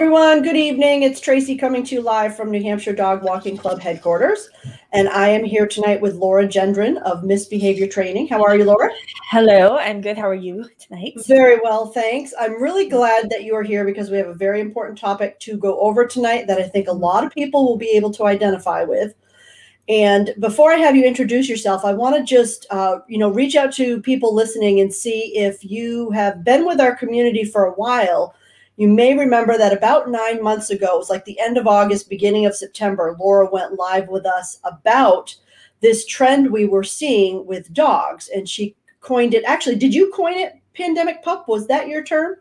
Everyone, good evening. It's Traci coming to you live from New Hampshire Dog Walking Club headquarters. And I am here tonight with Laura Gendron of Miss Behavior Training. How are you, Laura? Hello, I'm good. How are you tonight? Very well, thanks. I'm really glad that you are here because we have a very important topic to go over tonight that I think a lot of people will be able to identify with. And before I have you introduce yourself, I want to just, uh, you know, reach out to people listening and see if you have been with our community for a while you may remember that about nine months ago, it was like the end of August, beginning of September, Laura went live with us about this trend we were seeing with dogs. And she coined it. Actually, did you coin it pandemic pup? Was that your term?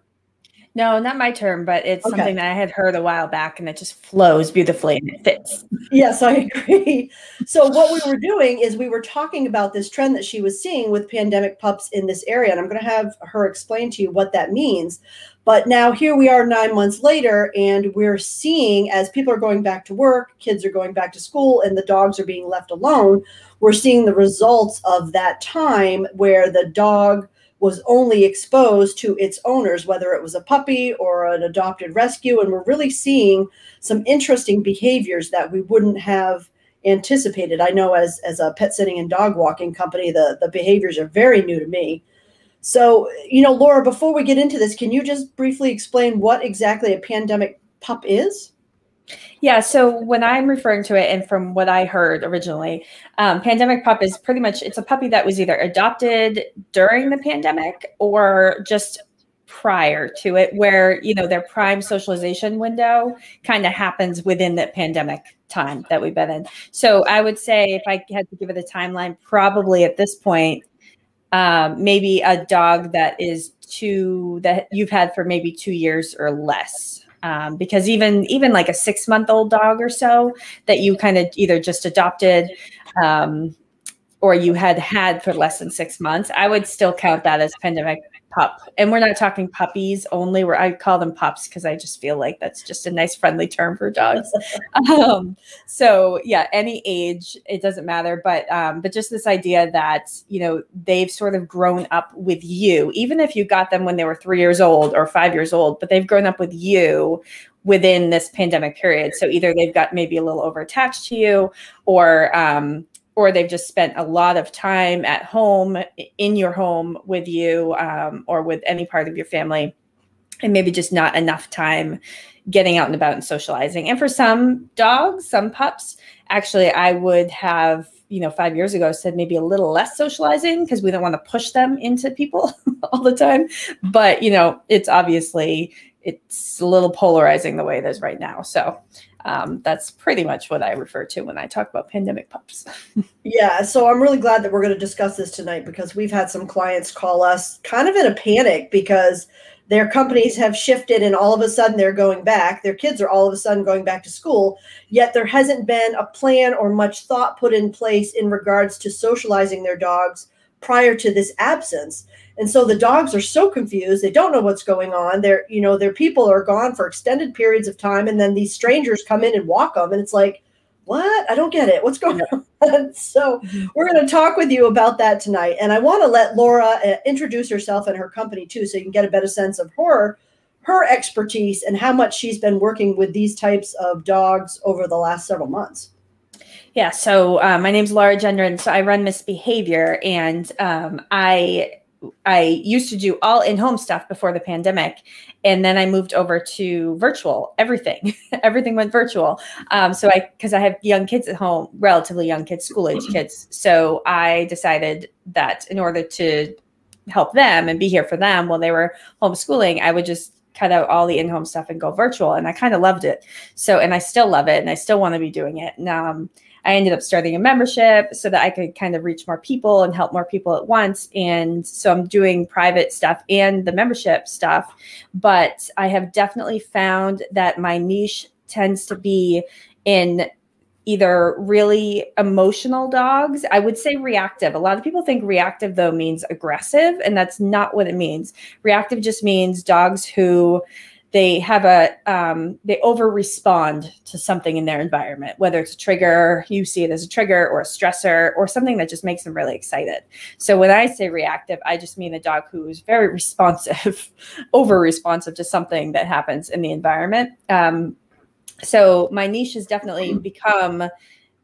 No, not my term, but it's okay. something that I had heard a while back and it just flows beautifully and it fits. Yes, I agree. So, what we were doing is we were talking about this trend that she was seeing with pandemic pups in this area. And I'm going to have her explain to you what that means. But now here we are nine months later, and we're seeing as people are going back to work, kids are going back to school, and the dogs are being left alone. We're seeing the results of that time where the dog was only exposed to its owners, whether it was a puppy or an adopted rescue. And we're really seeing some interesting behaviors that we wouldn't have anticipated. I know as, as a pet sitting and dog walking company, the, the behaviors are very new to me. So, you know, Laura, before we get into this, can you just briefly explain what exactly a pandemic pup is? Yeah, so when I'm referring to it, and from what I heard originally, um, pandemic pup is pretty much it's a puppy that was either adopted during the pandemic or just prior to it, where you know their prime socialization window kind of happens within the pandemic time that we've been in. So I would say if I had to give it a timeline, probably at this point, um, maybe a dog that is two that you've had for maybe two years or less. Um, because even even like a six month old dog or so that you kind of either just adopted um, or you had had for less than six months, I would still count that as pandemic pup. And we're not talking puppies only, where I call them pups because I just feel like that's just a nice friendly term for dogs. um, so yeah, any age, it doesn't matter. But um, but just this idea that, you know, they've sort of grown up with you, even if you got them when they were three years old or five years old, but they've grown up with you within this pandemic period. So either they've got maybe a little over attached to you or um, or they've just spent a lot of time at home in your home with you um, or with any part of your family and maybe just not enough time getting out and about and socializing. And for some dogs some pups actually i would have you know five years ago said maybe a little less socializing because we don't want to push them into people all the time. But you know it's obviously it's a little polarizing the way it is right now. So um, that's pretty much what I refer to when I talk about pandemic pups. yeah, so I'm really glad that we're going to discuss this tonight because we've had some clients call us kind of in a panic because their companies have shifted and all of a sudden they're going back. Their kids are all of a sudden going back to school, yet there hasn't been a plan or much thought put in place in regards to socializing their dogs prior to this absence. And so the dogs are so confused. They don't know what's going on. Their, you know, their people are gone for extended periods of time. And then these strangers come in and walk them. And it's like, what? I don't get it. What's going on? so mm-hmm. we're going to talk with you about that tonight. And I want to let Laura uh, introduce herself and her company too, so you can get a better sense of her, her expertise and how much she's been working with these types of dogs over the last several months. Yeah, so uh, my name's Laura Gendron. So I run Miss Behavior, and um, I I used to do all in-home stuff before the pandemic, and then I moved over to virtual. Everything, everything went virtual. Um, so I, because I have young kids at home, relatively young kids, school-age kids. So I decided that in order to help them and be here for them while they were homeschooling, I would just cut out all the in-home stuff and go virtual. And I kind of loved it. So, and I still love it, and I still want to be doing it. And um, I ended up starting a membership so that I could kind of reach more people and help more people at once. And so I'm doing private stuff and the membership stuff. But I have definitely found that my niche tends to be in either really emotional dogs. I would say reactive. A lot of people think reactive, though, means aggressive, and that's not what it means. Reactive just means dogs who they have a um, they over respond to something in their environment whether it's a trigger you see it as a trigger or a stressor or something that just makes them really excited so when i say reactive i just mean a dog who is very responsive over responsive to something that happens in the environment um, so my niche has definitely mm-hmm. become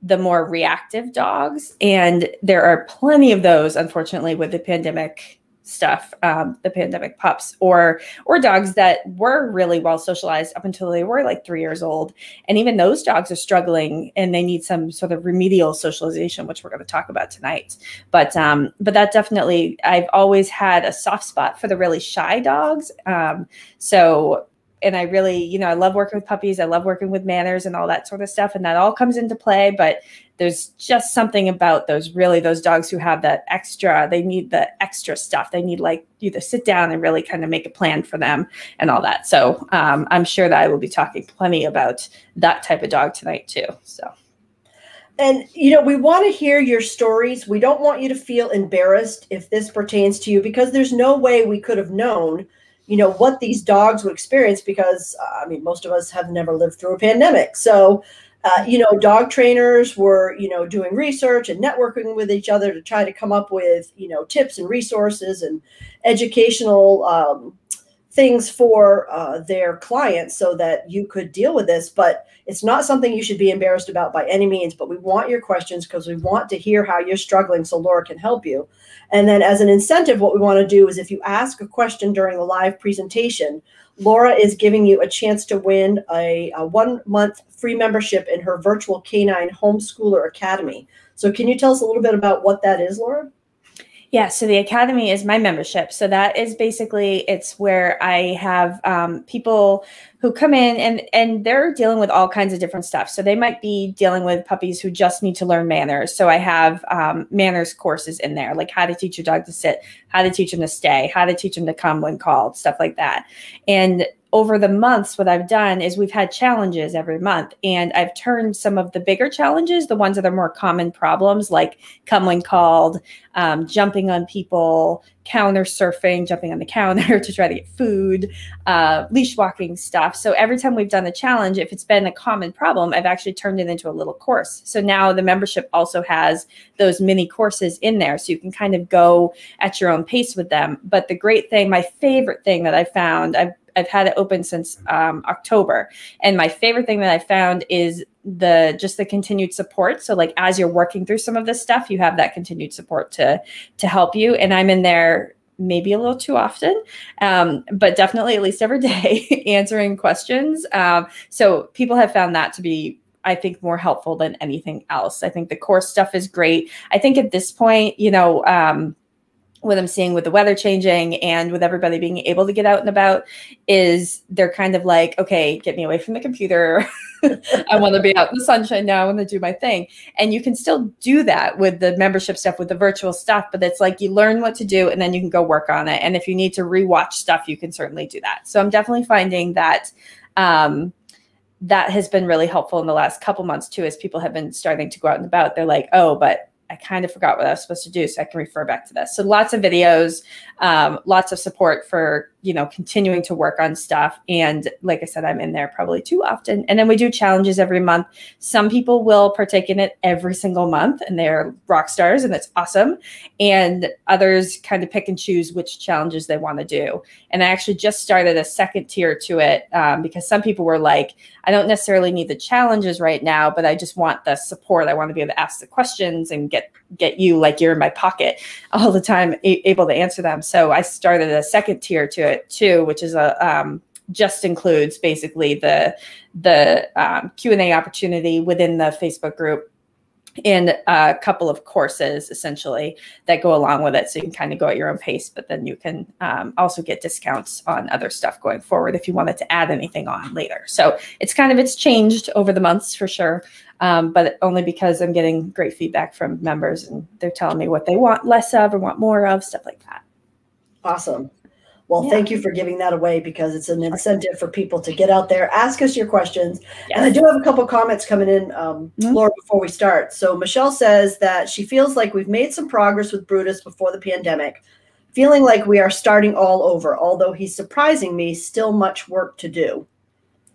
the more reactive dogs and there are plenty of those unfortunately with the pandemic stuff um, the pandemic pups or or dogs that were really well socialized up until they were like three years old. And even those dogs are struggling and they need some sort of remedial socialization which we're going to talk about tonight. But um but that definitely i've always had a soft spot for the really shy dogs. Um so and I really, you know, I love working with puppies. I love working with manners and all that sort of stuff. And that all comes into play. But there's just something about those really those dogs who have that extra, they need the extra stuff. They need like you to sit down and really kind of make a plan for them and all that. So um, I'm sure that I will be talking plenty about that type of dog tonight too. So. And you know, we want to hear your stories. We don't want you to feel embarrassed if this pertains to you because there's no way we could have known you know what these dogs would experience because uh, i mean most of us have never lived through a pandemic. So uh, you know dog trainers were you know doing research and networking with each other to try to come up with you know tips and resources and educational um, things for uh, their clients so that you could deal with this. But it's not something you should be embarrassed about by any means but we want your questions because we want to hear how you're struggling so laura can help you and then as an incentive, what we want to do is if you ask a question during the live presentation, Laura is giving you a chance to win a, a one month free membership in her virtual canine homeschooler academy. So can you tell us a little bit about what that is, Laura? Yeah, so the academy is my membership. So that is basically it's where I have um, people who come in and and they're dealing with all kinds of different stuff. So they might be dealing with puppies who just need to learn manners. So I have um, manners courses in there, like how to teach your dog to sit, how to teach them to stay, how to teach them to come when called, stuff like that. And over the months, what I've done is we've had challenges every month, and I've turned some of the bigger challenges, the ones that are more common problems, like come when called, um, jumping on people, counter surfing, jumping on the counter to try to get food, uh, leash walking stuff. So every time we've done a challenge, if it's been a common problem, I've actually turned it into a little course. So now the membership also has those mini courses in there, so you can kind of go at your own pace with them. But the great thing, my favorite thing that I found, I've I've had it open since um, October. And my favorite thing that I found is the just the continued support. So like as you're working through some of this stuff, you have that continued support to to help you. And I'm in there maybe a little too often, um, but definitely at least every day answering questions. Um, so people have found that to be I think more helpful than anything else. I think the course stuff is great. I think at this point, you know, um, what I'm seeing with the weather changing and with everybody being able to get out and about is they're kind of like, okay, get me away from the computer. I want to be out in the sunshine now. I want to do my thing. And you can still do that with the membership stuff, with the virtual stuff, but it's like you learn what to do and then you can go work on it. And if you need to rewatch stuff, you can certainly do that. So I'm definitely finding that um, that has been really helpful in the last couple months too, as people have been starting to go out and about. They're like, oh, but I kind of forgot what I was supposed to do, so I can refer back to this. So lots of videos, um, lots of support for you know continuing to work on stuff. And like I said, I'm in there probably too often. And then we do challenges every month. Some people will partake in it every single month, and they're rock stars, and that's awesome. And others kind of pick and choose which challenges they want to do. And I actually just started a second tier to it um, because some people were like, I don't necessarily need the challenges right now, but I just want the support. I want to be able to ask the questions and get get you like you're in my pocket all the time, able to answer them. So I started a second tier to it too, which is a um, just includes basically the the um, Q and A opportunity within the Facebook group and a couple of courses essentially that go along with it. So you can kind of go at your own pace, but then you can um, also get discounts on other stuff going forward if you wanted to add anything on later. So it's kind of, it's changed over the months for sure, um, but only because I'm getting great feedback from members and they're telling me what they want less of or want more of, stuff like that. Awesome. Well, yeah. thank you for giving that away because it's an incentive for people to get out there, ask us your questions. Yes. And I do have a couple comments coming in, um, mm-hmm. Laura, before we start. So Michelle says that she feels like we've made some progress with Brutus before the pandemic, Feeling like we are starting all over, although he's surprising me, still much work to do.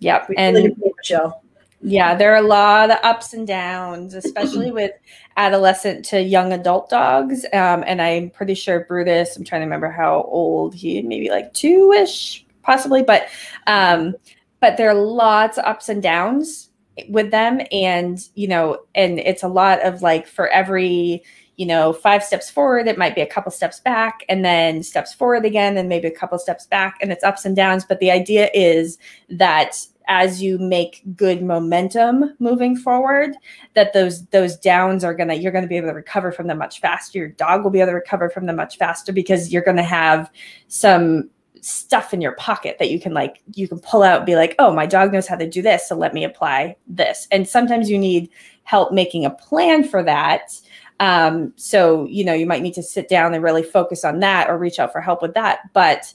Yep. We and Michelle. Yeah, there are a lot of ups and downs, especially with adolescent to young adult dogs. Um, and I'm pretty sure Brutus, I'm trying to remember how old he maybe like two ish, possibly, but um, but there are lots of ups and downs with them. And, you know, and it's a lot of like for every you know, five steps forward, it might be a couple steps back, and then steps forward again, and maybe a couple steps back, and it's ups and downs. But the idea is that as you make good momentum moving forward, that those those downs are gonna you're gonna be able to recover from them much faster. Your dog will be able to recover from them much faster because you're gonna have some stuff in your pocket that you can like you can pull out be like oh my dog knows how to do this so let me apply this and sometimes you need help making a plan for that um, so, you know, you might need to sit down and really focus on that or reach out for help with that. But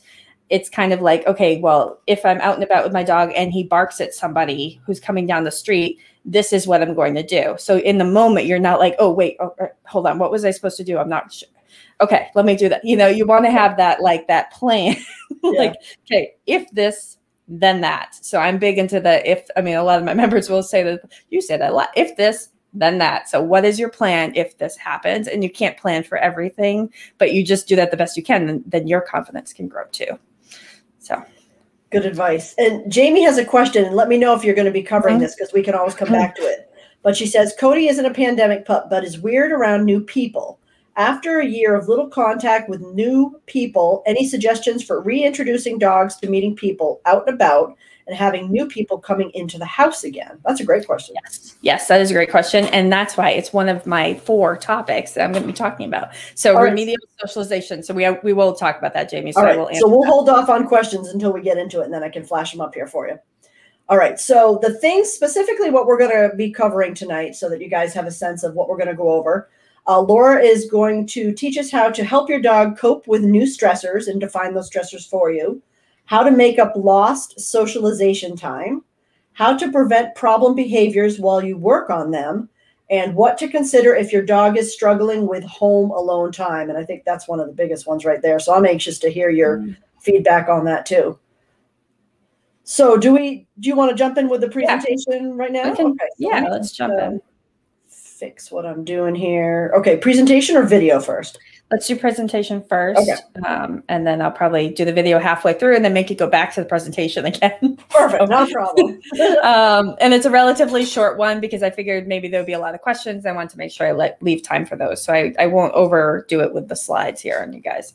it's kind of like, okay, well, if I'm out and about with my dog and he barks at somebody who's coming down the street, this is what I'm going to do. So in the moment, you're not like, oh, wait, oh, er, hold on, what was I supposed to do? I'm not sure. Okay, let me do that. You know, you want to have that like that plan. like, okay, if this, then that. So I'm big into the if. I mean, a lot of my members will say that you say that a lot. If this, then that. So, what is your plan if this happens? And you can't plan for everything, but you just do that the best you can, and then your confidence can grow too. So, good advice. And Jamie has a question, and let me know if you're going to be covering mm-hmm. this because we can always come back to it. But she says Cody isn't a pandemic pup, but is weird around new people. After a year of little contact with new people, any suggestions for reintroducing dogs to meeting people out and about and having new people coming into the house again? That's a great question. Yes, yes, that is a great question, and that's why it's one of my four topics that I'm going to be talking about. So All remedial right. socialization. So we we will talk about that, Jamie. So All right. will so we'll that. hold off on questions until we get into it, and then I can flash them up here for you. All right. So the things specifically what we're going to be covering tonight, so that you guys have a sense of what we're going to go over. Uh, Laura is going to teach us how to help your dog cope with new stressors and define those stressors for you how to make up lost socialization time, how to prevent problem behaviors while you work on them, and what to consider if your dog is struggling with home alone time. And I think that's one of the biggest ones right there. So I'm anxious to hear your mm. feedback on that too. So do we do you want to jump in with the presentation yeah. right now? Can, okay, so yeah, let's jump in. Fix what I'm doing here. Okay, presentation or video first? Let's do presentation first. Okay. Um, and then I'll probably do the video halfway through and then make you go back to the presentation again. Perfect. no problem. um, and it's a relatively short one because I figured maybe there'll be a lot of questions. I want to make sure I let leave time for those. So I, I won't overdo it with the slides here on you guys.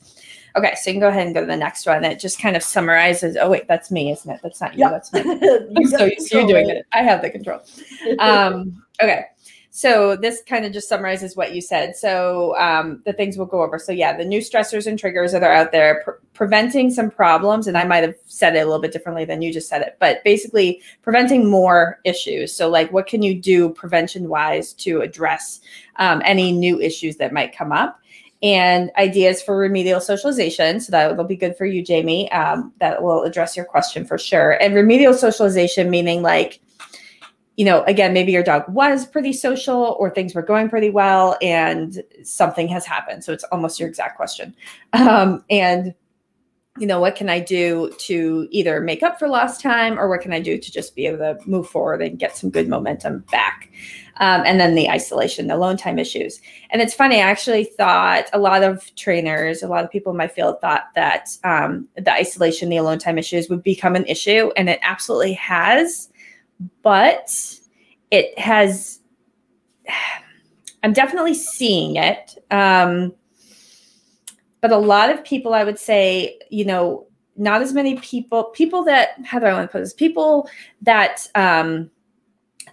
Okay, so you can go ahead and go to the next one. It just kind of summarizes. Oh wait, that's me, isn't it? That's not you. That's me. you so, so you're doing it. I have the control. Um, okay. So this kind of just summarizes what you said. So um, the things we'll go over. So yeah, the new stressors and triggers that are out there, pre- preventing some problems. And I might have said it a little bit differently than you just said it, but basically preventing more issues. So like, what can you do prevention wise to address um, any new issues that might come up? And ideas for remedial socialization. So that will be good for you, Jamie. Um, that will address your question for sure. And remedial socialization meaning like you know, again, maybe your dog was pretty social or things were going pretty well and something has happened. So it's almost your exact question. Um, and, you know, what can I do to either make up for lost time or what can I do to just be able to move forward and get some good momentum back? Um, and then the isolation, the alone time issues. And it's funny, I actually thought a lot of trainers, a lot of people in my field thought that um, the isolation, the alone time issues would become an issue. And it absolutely has but it has i'm definitely seeing it um, but a lot of people i would say you know not as many people people that how do i want to put this? People that um,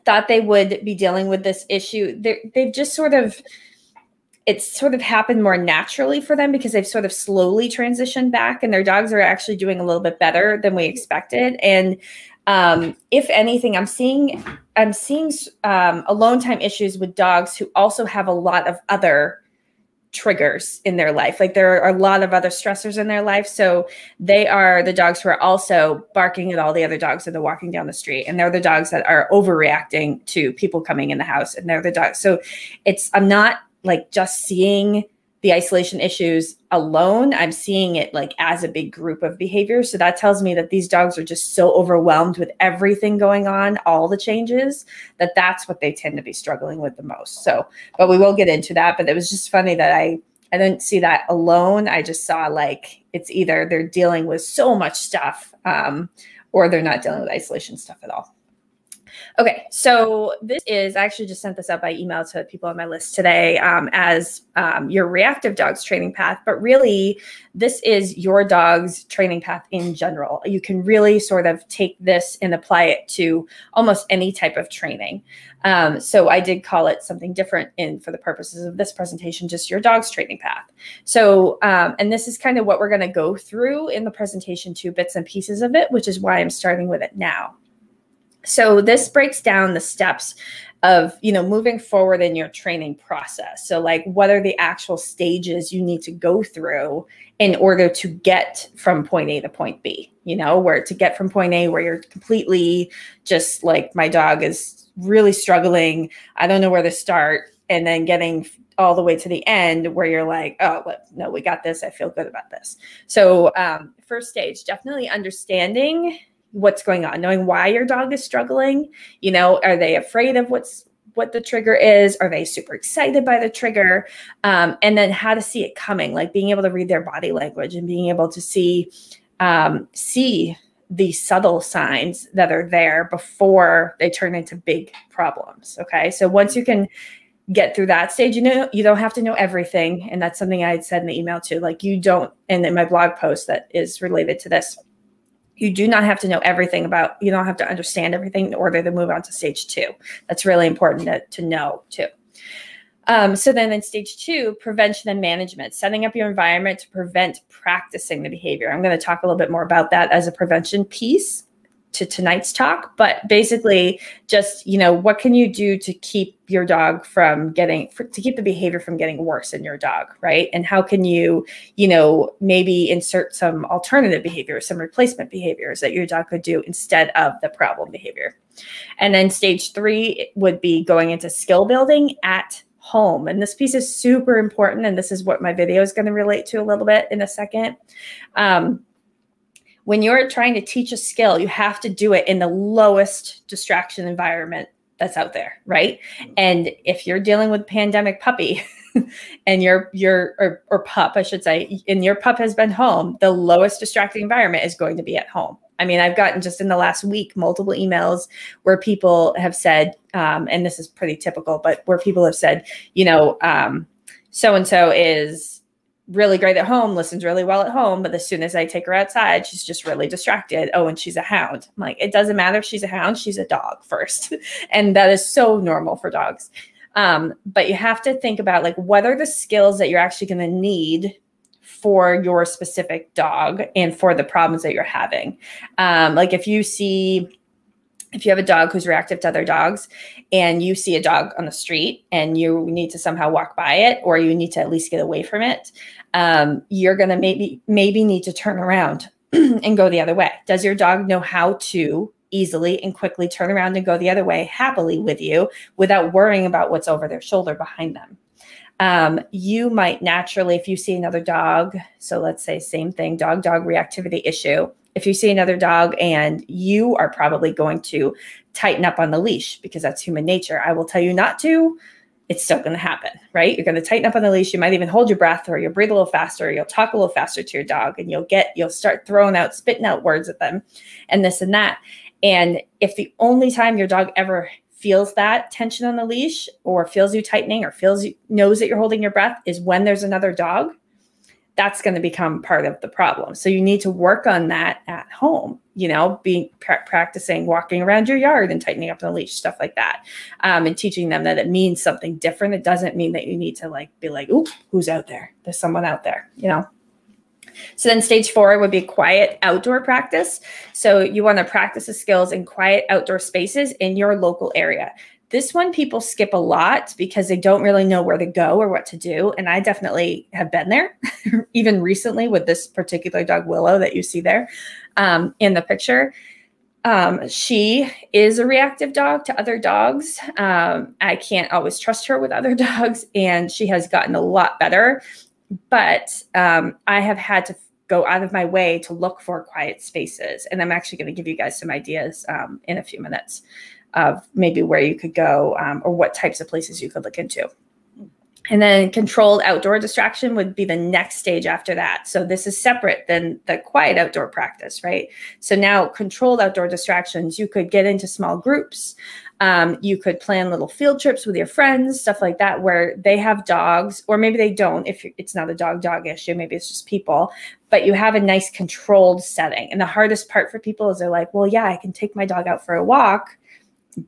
thought they would be dealing with this issue they've just sort of it's sort of happened more naturally for them because they've sort of slowly transitioned back and their dogs are actually doing a little bit better than we expected. And um, if anything, I'm seeing I'm seeing um, alone time issues with dogs who also have a lot of other triggers in their life. Like there are a lot of other stressors in their life. So they are the dogs who are also barking at all the other dogs that are walking down the street. And they're the dogs that are overreacting to people coming in the house. And they're the dogs. So it's, I'm not like just seeing the isolation issues alone. I'm seeing it like as a big group of behaviors. So that tells me that these dogs are just so overwhelmed with everything going on, all the changes, that that's what they tend to be struggling with the most. So, but we will get into that. But it was just funny that I I didn't see that alone. I just saw like it's either they're dealing with so much stuff um, or they're not dealing with isolation stuff at all. Okay, so this is I actually just sent this out by email to people on my list today um, as um, your reactive dog's training path, but really this is your dog's training path in general. You can really sort of take this and apply it to almost any type of training. Um, so I did call it something different in for the purposes of this presentation, just your dog's training path. So, um, and this is kind of what we're going to go through in the presentation, two bits and pieces of it, which is why I'm starting with it now. So this breaks down the steps of you know moving forward in your training process. So like what are the actual stages you need to go through in order to get from point a to point b? You know where to get from point a where you're completely just like my dog is really struggling. I don't know where to start. And then getting all the way to the end where you're like oh no we got this. I feel good about this. So um, first stage definitely understanding what's going on, knowing why your dog is struggling. You know, are they afraid of what's what the trigger is? Are they super excited by the trigger? Um, and then how to see it coming, like being able to read their body language and being able to see um, see the subtle signs that are there before they turn into big problems. Okay, so once you can get through that stage, you know, you don't have to know everything, and that's something I had said in the email too. Like you don't, and in my blog post that is related to this you do not have to know everything about you don't have to understand everything in order to move on to stage two. That's really important to, to know too. Um, so then in stage two prevention and management setting up your environment to prevent practicing the behavior. I'm going to talk a little bit more about that as a prevention piece to tonight's talk but basically just you know what can you do to keep your dog from getting for, to keep the behavior from getting worse in your dog right? And how can you you know maybe insert some alternative behaviors some replacement behaviors that your dog could do instead of the problem behavior? And then stage three would be going into skill building at home. And this piece is super important and this is what my video is going to relate to a little bit in a second. Um, when you're trying to teach a skill, you have to do it in the lowest distraction environment that's out there, right? And if you're dealing with pandemic puppy and your your or, or pup, I should say, and your pup has been home, the lowest distracting environment is going to be at home. I mean, I've gotten just in the last week multiple emails where people have said, um, and this is pretty typical, but where people have said, you know, so and so is really great at home, listens really well at home, but as soon as I take her outside, she's just really distracted. Oh, and she's a hound. I'm like, it doesn't matter if she's a hound, she's a dog first. and that is so normal for dogs. Um, but you have to think about like what are the skills that you're actually going to need for your specific dog and for the problems that you're having. Um, like if you see if you have a dog who's reactive to other dogs and you see a dog on the street and you need to somehow walk by it or you need to at least get away from it um, you're going to maybe maybe need to turn around and go the other way. Does your dog know how to easily and quickly turn around and go the other way happily with you without worrying about what's over their shoulder behind them? Um, you might naturally if you see another dog so let's say same thing dog dog reactivity issue if you see another dog and you are probably going to tighten up on the leash because that's human nature. I will tell you not to. It's still going to happen, right? You're going to tighten up on the leash. You might even hold your breath or you'll breathe a little faster. Or you'll talk a little faster to your dog and you'll get, you'll start throwing out, spitting out words at them and this and that. And if the only time your dog ever feels that tension on the leash or feels you tightening or feels you, knows that you're holding your breath is when there's another dog, that's going to become part of the problem. So you need to work on that at home, you know, being pra- practicing walking around your yard and tightening up the leash, stuff like that. Um, and teaching them that it means something different. It doesn't mean that you need to like be like, "Ooh, who's out there? There's someone out there," you know. So then stage four would be quiet outdoor practice. So you want to practice the skills in quiet outdoor spaces in your local area. This one people skip a lot because they don't really know where to go or what to do. And I definitely have been there, even recently with this particular dog, Willow, that you see there um, in the picture. Um, she is a reactive dog to other dogs. Um, I can't always trust her with other dogs, and she has gotten a lot better but um, I have had to go out of my way to look for quiet spaces. And I'm actually going to give you guys some ideas um, in a few minutes of maybe where you could go um, or what types of places you could look into. And then controlled outdoor distraction would be the next stage after that. So this is separate than the quiet outdoor practice, right? So now controlled outdoor distractions, you could get into small groups. Um, you could plan little field trips with your friends, stuff like that, where they have dogs, or maybe they don't. If it's not a dog dog issue, maybe it's just people, but you have a nice controlled setting. And the hardest part for people is they're like, well, yeah, I can take my dog out for a walk,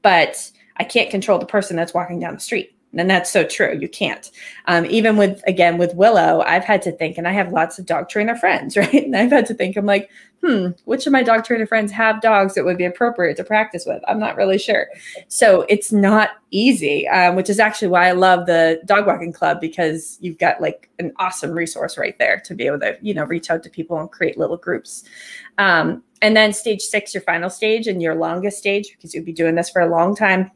but I can't control the person that's walking down the street and that's so true. You can't. Um, even with, again, with Willow, I've had to think, and I have lots of dog trainer friends, right? And I've had to think, I'm like, hmm, which of my dog trainer friends have dogs that would be appropriate to practice with? I'm not really sure. So it's not easy, um, which is actually why I love the dog walking club because you've got like an awesome resource right there to be able to, you know, reach out to people and create little groups. Um, and then stage six, your final stage and your longest stage, because you'll be doing this for a long time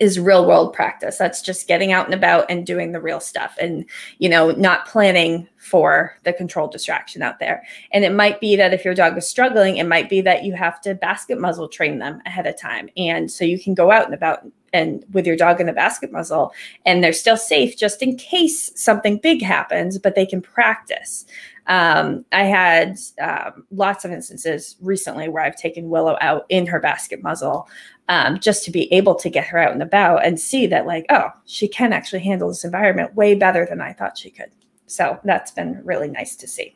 is real world practice. That's just getting out and about and doing the real stuff and, you know, not planning for the controlled distraction out there. And it might be that if your dog is struggling, it might be that you have to basket muzzle train them ahead of time. And so you can go out and about and with your dog in a basket muzzle and they're still safe just in case something big happens, but they can practice. Um, I had um, lots of instances recently where I've taken Willow out in her basket muzzle um, just to be able to get her out and about and see that, like, oh, she can actually handle this environment way better than I thought she could. So that's been really nice to see.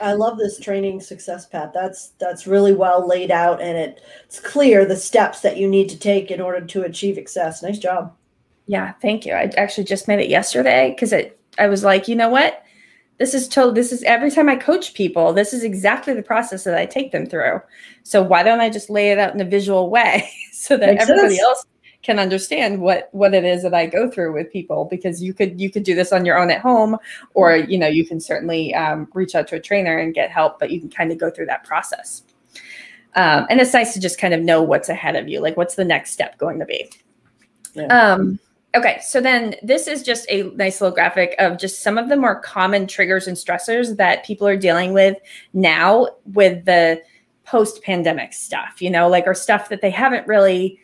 I love this training success path. That's that's really well laid out, and it, it's clear the steps that you need to take in order to achieve success. Nice job. Yeah, thank you. I actually just made it yesterday because it. I was like, you know what? This is told. This is every time I coach people. This is exactly the process that I take them through. So why don't I just lay it out in a visual way so that Makes everybody sense. else can understand what what it is that I go through with people? Because you could you could do this on your own at home, or you know you can certainly um, reach out to a trainer and get help. But you can kind of go through that process. Um, and it's nice to just kind of know what's ahead of you, like what's the next step going to be. Yeah. Um, Okay, so then this is just a nice little graphic of just some of the more common triggers and stressors that people are dealing with now with the post pandemic stuff, you know, like or stuff that they haven't really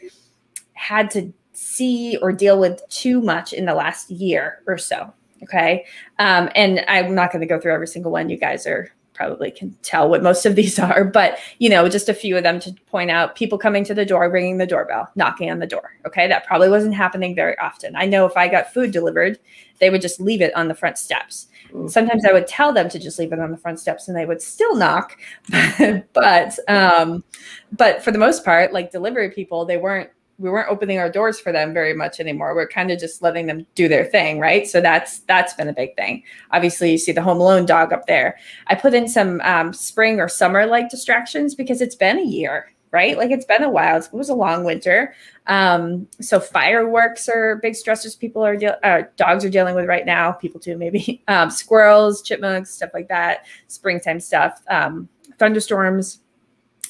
had to see or deal with too much in the last year or so. Okay. Um, and I'm not going to go through every single one. You guys are probably can tell what most of these are, but you know, just a few of them to point out people coming to the door, ringing the doorbell, knocking on the door. Okay. That probably wasn't happening very often. I know if I got food delivered, they would just leave it on the front steps. Mm. Sometimes I would tell them to just leave it on the front steps and they would still knock. but, um, but for the most part, like delivery people, they weren't we weren't opening our doors for them very much anymore. We're kind of just letting them do their thing, right? So that's that's been a big thing. Obviously, you see the home alone dog up there. I put in some um, spring or summer like distractions because it's been a year, right? Like it's been a while. It was a long winter. Um, so fireworks are big stressors people are de- uh, dogs are dealing with right now. People too, maybe um, squirrels, chipmunks, stuff like that. Springtime stuff, um, thunderstorms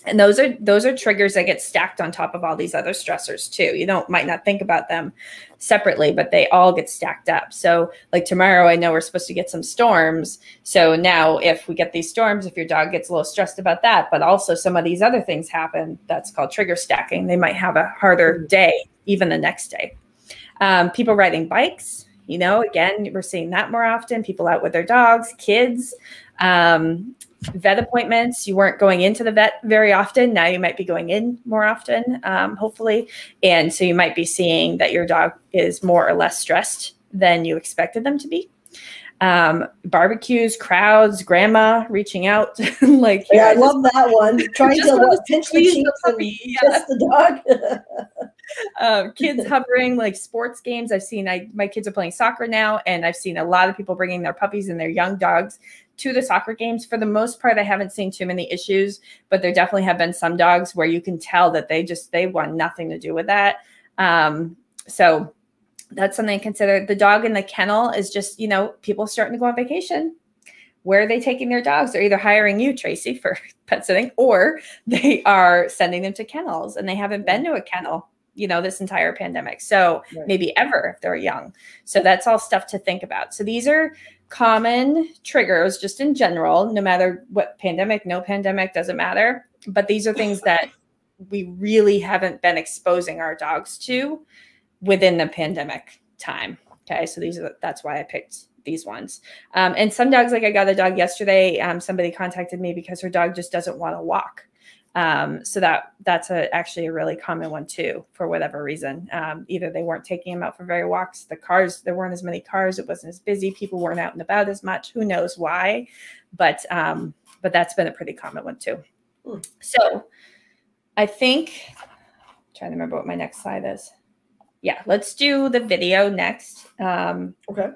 and those are those are triggers that get stacked on top of all these other stressors too. You don't might not think about them separately but they all get stacked up. So like tomorrow i know we're supposed to get some storms. So now if we get these storms if your dog gets a little stressed about that but also some of these other things happen that's called trigger stacking. They might have a harder mm. day even the next day. Um, people riding bikes you know again we're seeing that more often. People out with their dogs kids um, vet appointments. You weren't going into the vet very often. Now you might be going in more often, um, hopefully. And so you might be seeing that your dog is more or less stressed than you expected them to be. Um, barbecues, crowds, grandma reaching out. like, yeah, I love that one. Trying to what, pinch the cheeks and yeah. kiss the dog. um, kids hovering, like sports games. I've seen. I my kids are playing soccer now, and I've seen a lot of people bringing their puppies and their young dogs to the soccer games. For the most part, I haven't seen too many issues, but there definitely have been some dogs where you can tell that they just they want nothing to do with that. Um, so that's something to consider. The dog in the kennel is just, you know, people starting to go on vacation. Where are they taking their dogs? They're either hiring you, Traci, for pet sitting, or they are sending them to kennels and they haven't been to a kennel you know, this entire pandemic. So right. maybe ever if they're young. So that's all stuff to think about. So these are common triggers just in general, no matter what pandemic, no pandemic, doesn't matter. But these are things that we really haven't been exposing our dogs to within the pandemic time. Okay. So these are, that's why I picked these ones. Um, and some dogs, like I got a dog yesterday. Um, somebody contacted me because her dog just doesn't want to walk. Um, so that that's a, actually a really common one too, for whatever reason. Um, either they weren't taking them out for very walks, the cars there weren't as many cars, it wasn't as busy, people weren't out and about as much. Who knows why? But um, but that's been a pretty common one too. Mm. So I think I'm trying to remember what my next slide is. Yeah, let's do the video next. Um, okay.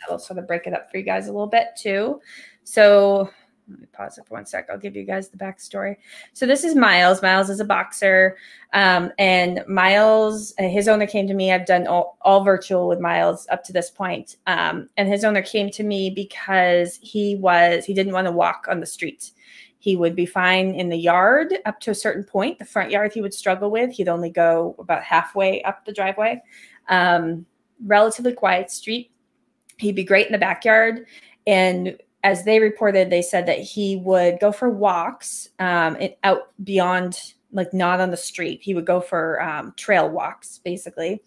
That'll sort of break it up for you guys a little bit too. So let me pause it for one sec. I'll give you guys the backstory. So this is Miles. Miles is a boxer, um, and Miles, uh, his owner came to me. I've done all, all virtual with Miles up to this point, um, and his owner came to me because he was he didn't want to walk on the street. He would be fine in the yard up to a certain point. The front yard he would struggle with. He'd only go about halfway up the driveway. Um, relatively quiet street. He'd be great in the backyard and as they reported, they said that he would go for walks um, out beyond, like not on the street. He would go for um, trail walks, basically.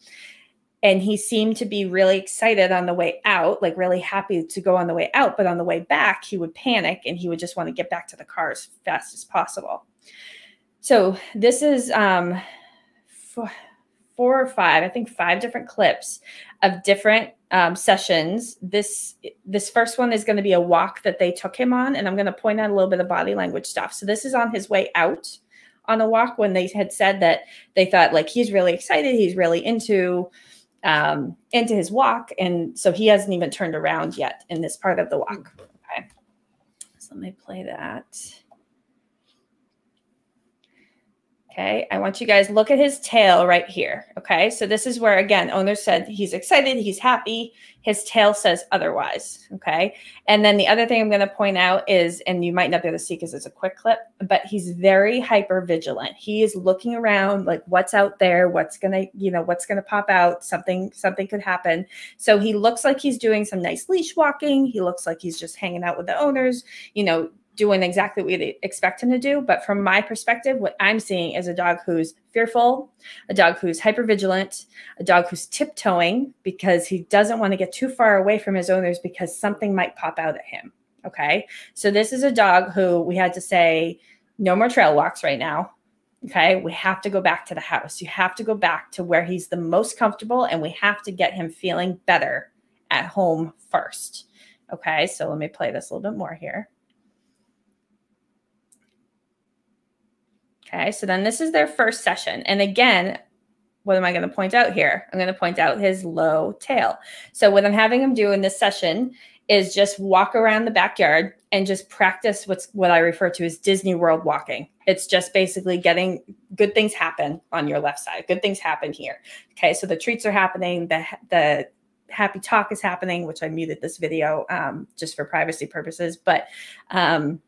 And he seemed to be really excited on the way out, like really happy to go on the way out. But on the way back, he would panic and he would just want to get back to the car as fast as possible. So this is um, four, four or five, I think five different clips of different um, sessions. This this first one is going to be a walk that they took him on, and I'm going to point out a little bit of body language stuff. So this is on his way out on a walk when they had said that they thought like he's really excited, he's really into um, into his walk, and so he hasn't even turned around yet in this part of the walk. Okay, so let me play that. Okay, I want you guys look at his tail right here. Okay, so this is where again, owner said he's excited, he's happy. His tail says otherwise. Okay, and then the other thing I'm going to point out is, and you might not be able to see because it's a quick clip, but he's very hyper vigilant. He is looking around like what's out there, what's gonna, you know, what's gonna pop out. Something, something could happen. So he looks like he's doing some nice leash walking. He looks like he's just hanging out with the owners. You know, doing exactly what we expect him to do. But from my perspective, what I'm seeing is a dog who's fearful, a dog who's hypervigilant, a dog who's tiptoeing because he doesn't want to get too far away from his owners because something might pop out at him. Okay. So this is a dog who we had to say, no more trail walks right now. Okay. We have to go back to the house. You have to go back to where he's the most comfortable and we have to get him feeling better at home first. Okay. So let me play this a little bit more here. Okay, so then this is their first session. And again, what am I going to point out here? I'm going to point out his low tail. So what I'm having him do in this session is just walk around the backyard and just practice what's what I refer to as Disney World walking. It's just basically getting good things happen on your left side. Good things happen here. Okay, so the treats are happening. The the happy talk is happening, which I muted this video um, just for privacy purposes. But um,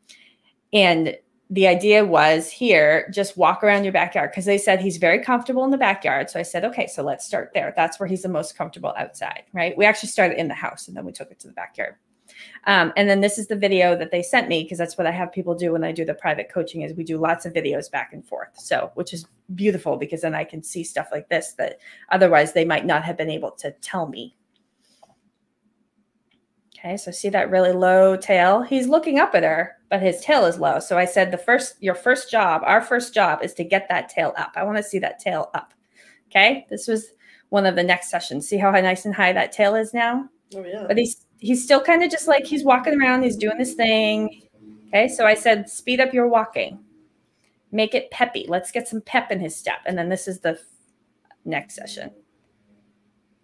and the idea was here, just walk around your backyard because they said he's very comfortable in the backyard. So I said, okay, so let's start there. That's where he's the most comfortable outside, right? We actually started in the house and then we took it to the backyard. Um, and then this is the video that they sent me because that's what I have people do when I do the private coaching is we do lots of videos back and forth. So, which is beautiful because then I can see stuff like this that otherwise they might not have been able to tell me Okay, so see that really low tail? He's looking up at her, but his tail is low. So I said the first, your first job, our first job is to get that tail up. I want to see that tail up. Okay, this was one of the next sessions. See how nice and high that tail is now? Oh yeah. But he's he's still kind of just like he's walking around, he's doing this thing. Okay, so I said speed up your walking. Make it peppy. Let's get some pep in his step. And then this is the next session.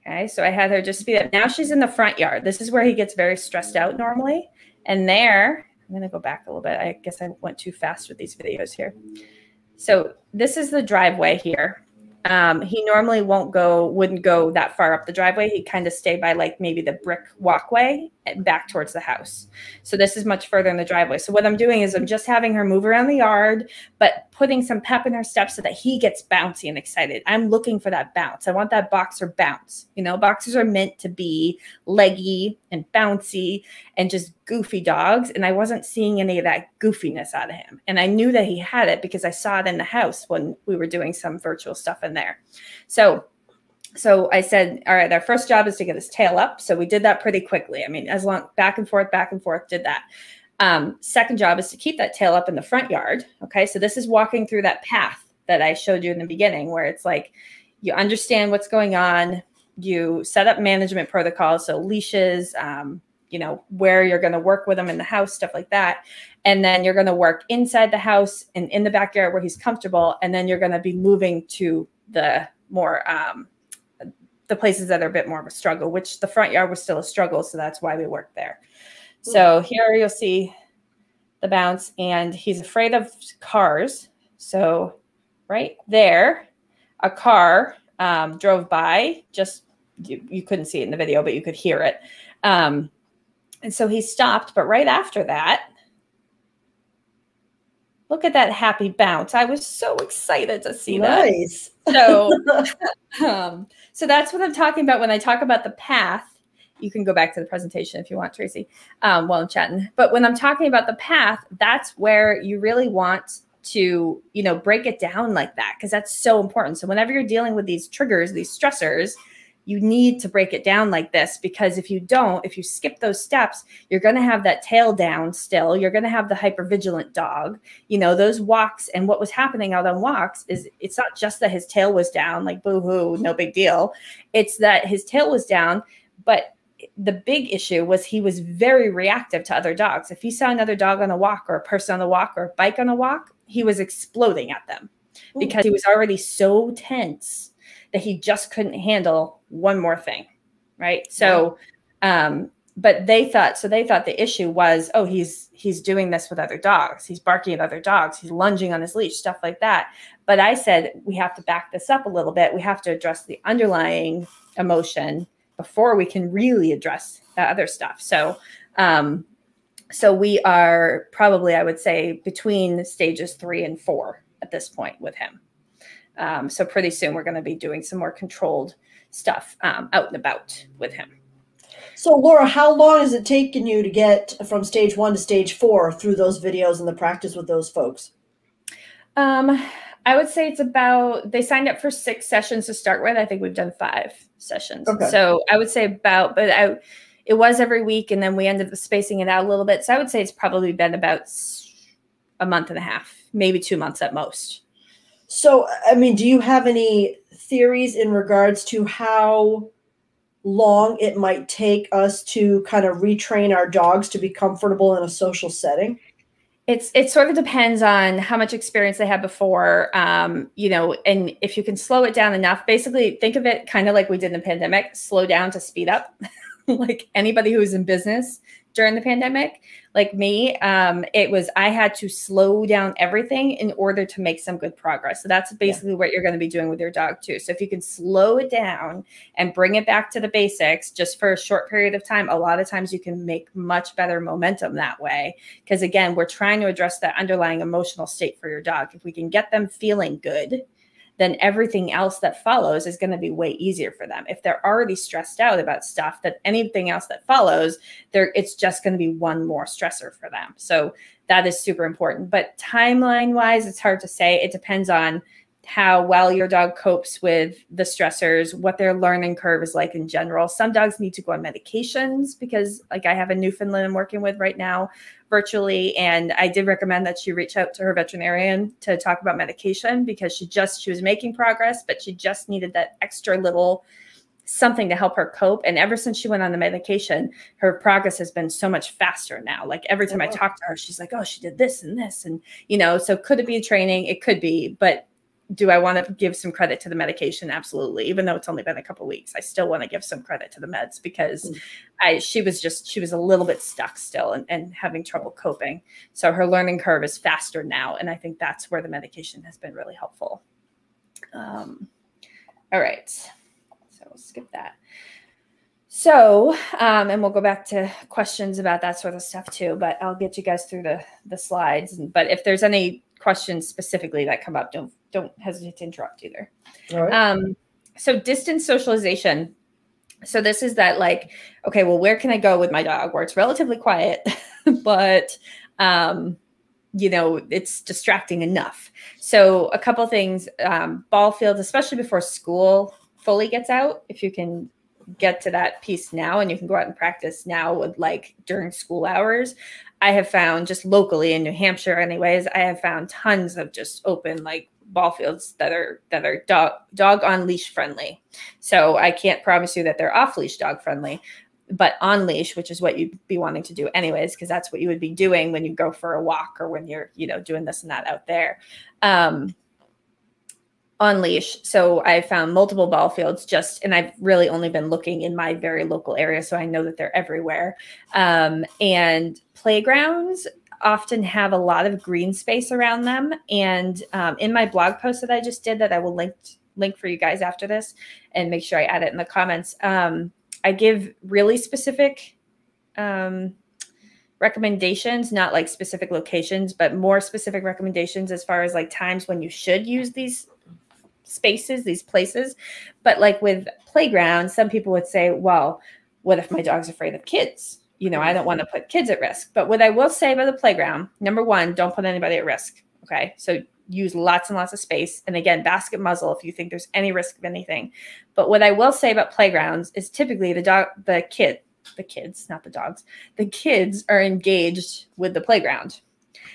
Okay, so I had her just speed up. Now she's in the front yard. This is where he gets very stressed out normally. And there, I'm going to go back a little bit. I guess I went too fast with these videos here. So this is the driveway here. Um, he normally won't go, wouldn't go that far up the driveway. He'd kind of stay by like maybe the brick walkway back towards the house. So this is much further in the driveway. So what I'm doing is I'm just having her move around the yard, but putting some pep in her steps so that he gets bouncy and excited. I'm looking for that bounce. I want that boxer bounce. You know, boxers are meant to be leggy and bouncy and just goofy dogs. And I wasn't seeing any of that goofiness out of him. And I knew that he had it because I saw it in the house when we were doing some virtual stuff in there. So so I said, all right, our first job is to get his tail up. So we did that pretty quickly. I mean, as long back and forth, back and forth, did that. Um, second job is to keep that tail up in the front yard. Okay. So this is walking through that path that I showed you in the beginning, where it's like you understand what's going on, you set up management protocols, so leashes, um, you know, where you're going to work with him in the house, stuff like that. And then you're going to work inside the house and in the backyard where he's comfortable. And then you're going to be moving to the more um, the places that are a bit more of a struggle, which the front yard was still a struggle. So that's why we worked there. So here you'll see the bounce, and he's afraid of cars. So right there, a car um, drove by. Just you, you, couldn't see it in the video, but you could hear it. Um, and so he stopped. But right after that, look at that happy bounce. I was so excited to see nice. that. So, um, so that's what I'm talking about when I talk about the path. You can go back to the presentation if you want, Traci, um, while I'm chatting. But when I'm talking about the path, that's where you really want to, you know, break it down like that because that's so important. So whenever you're dealing with these triggers, these stressors, you need to break it down like this because if you don't, if you skip those steps, you're going to have that tail down still. You're going to have the hypervigilant dog. You know, those walks and what was happening out on walks is it's not just that his tail was down, like boo hoo, no big deal. It's that his tail was down, but the big issue was he was very reactive to other dogs. If he saw another dog on a walk or a person on a walk or a bike on a walk, he was exploding at them because he was already so tense that he just couldn't handle one more thing. Right. So, um, but they thought so they thought the issue was oh he's he's doing this with other dogs. He's barking at other dogs. He's lunging on his leash stuff like that. But i said we have to back this up a little bit. We have to address the underlying emotion before we can really address the other stuff. So um so we are probably i would say between stages three and four at this point with him um, so pretty soon we're going to be doing some more controlled stuff um, out and about with him. So Laura, how long has it taken you to get from stage one to stage four through those videos and the practice with those folks? Um, I would say it's about they signed up for six sessions to start with. I think we've done five sessions. Okay. So I would say about, but I it was every week, and then we ended up spacing it out a little bit. So I would say it's probably been about a month and a half, maybe two months at most. So, I mean, do you have any theories in regards to how long it might take us to kind of retrain our dogs to be comfortable in a social setting? It's it sort of depends on how much experience they had before, um, you know, and if you can slow it down enough. Basically, think of it kind of like we did in the pandemic: slow down to speed up. like anybody who's in business during the pandemic, like me, um, it was I had to slow down everything in order to make some good progress. So that's basically yeah. what you're going to be doing with your dog too. So if you can slow it down and bring it back to the basics just for a short period of time, a lot of times you can make much better momentum that way. Because again, we're trying to address that underlying emotional state for your dog. If we can get them feeling good, then everything else that follows is going to be way easier for them. If they're already stressed out about stuff, that anything else that follows, there it's just going to be one more stressor for them. So that is super important. But timeline wise, it's hard to say. It depends on how well your dog copes with the stressors, what their learning curve is like in general. Some dogs need to go on medications because, like, I have a Newfoundland I'm working with right now virtually, and I did recommend that she reach out to her veterinarian to talk about medication because she just she was making progress, but she just needed that extra little something to help her cope. And ever since she went on the medication, her progress has been so much faster now. Like every time I oh. talk to her, she's like, "Oh, she did this and this," and you know. So could it be training? It could be, but do I want to give some credit to the medication? Absolutely. Even though it's only been a couple weeks, I still want to give some credit to the meds because mm. I she was just she was a little bit stuck still and, and having trouble coping. So her learning curve is faster now, and I think that's where the medication has been really helpful. Um, all right, so we'll skip that. So, um, and we'll go back to questions about that sort of stuff too, but I'll get you guys through the the slides. But if there's any questions specifically that come up, don't don't hesitate to interrupt either. Um, so distance socialization. So this is that like, okay, well, where can I go with my dog where it's relatively quiet, but um, you know, it's distracting enough. So a couple things, um, ball fields, especially before school fully gets out, if you can get to that piece now and you can go out and practice now with like during school hours i have found just locally in new hampshire anyways i have found tons of just open like ball fields that are that are dog dog on leash friendly. So i can't promise you that they're off leash dog friendly but on leash which is what you'd be wanting to do anyways because that's what you would be doing when you go for a walk or when you're you know doing this and that out there. Um on leash. So I found multiple ball fields just, and I've really only been looking in my very local area. So I know that they're everywhere. Um, and playgrounds often have a lot of green space around them. And um, in my blog post that I just did, that I will link link for you guys after this, and make sure I add it in the comments. Um, I give really specific um, recommendations, not like specific locations, but more specific recommendations as far as like times when you should use these spaces, these places. But like with playgrounds, some people would say, well, what if my dog's afraid of kids? You know, I don't want to put kids at risk. But what I will say about the playground, number one, don't put anybody at risk. Okay. So use lots and lots of space. And again, basket muzzle if you think there's any risk of anything. But what I will say about playgrounds is typically the dog, the kid, the kids, not the dogs, the kids are engaged with the playground.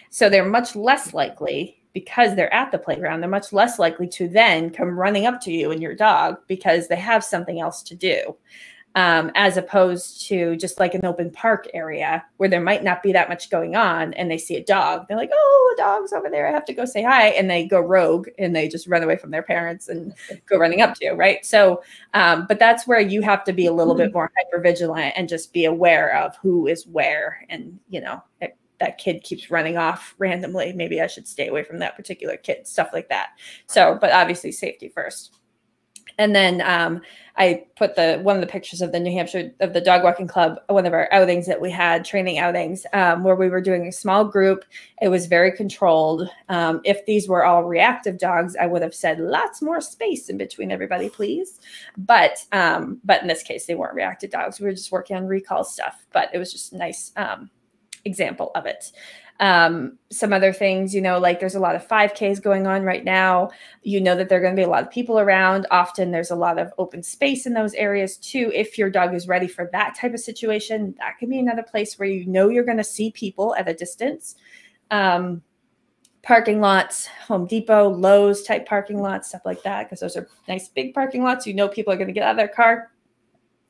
So they're much less likely because they're at the playground, they're much less likely to then come running up to you and your dog because they have something else to do. Um, as opposed to just like an open park area where there might not be that much going on and they see a dog. They're like, oh, a dog's over there. I have to go say hi. And they go rogue and they just run away from their parents and go running up to you. Right. So, um, but that's where you have to be a little bit more hyper vigilant and just be aware of who is where. And, you know, it, that kid keeps running off randomly. Maybe I should stay away from that particular kid, stuff like that. So, but obviously safety first. And then um, I put the one of the pictures of the New Hampshire of the dog walking club, one of our outings that we had, training outings, um, where we were doing a small group. It was very controlled. Um, if these were all reactive dogs, I would have said lots more space in between everybody, please. But um, but in this case, they weren't reactive dogs. We were just working on recall stuff. But it was just nice um, example of it. Um, some other things, you know, like there's a lot of 5Ks going on right now. You know that there are going to be a lot of people around. Often there's a lot of open space in those areas too. If your dog is ready for that type of situation, that can be another place where you know you're going to see people at a distance. Um, parking lots, Home Depot, Lowe's type parking lots, stuff like that, because those are nice big parking lots. You know people are going to get out of their car,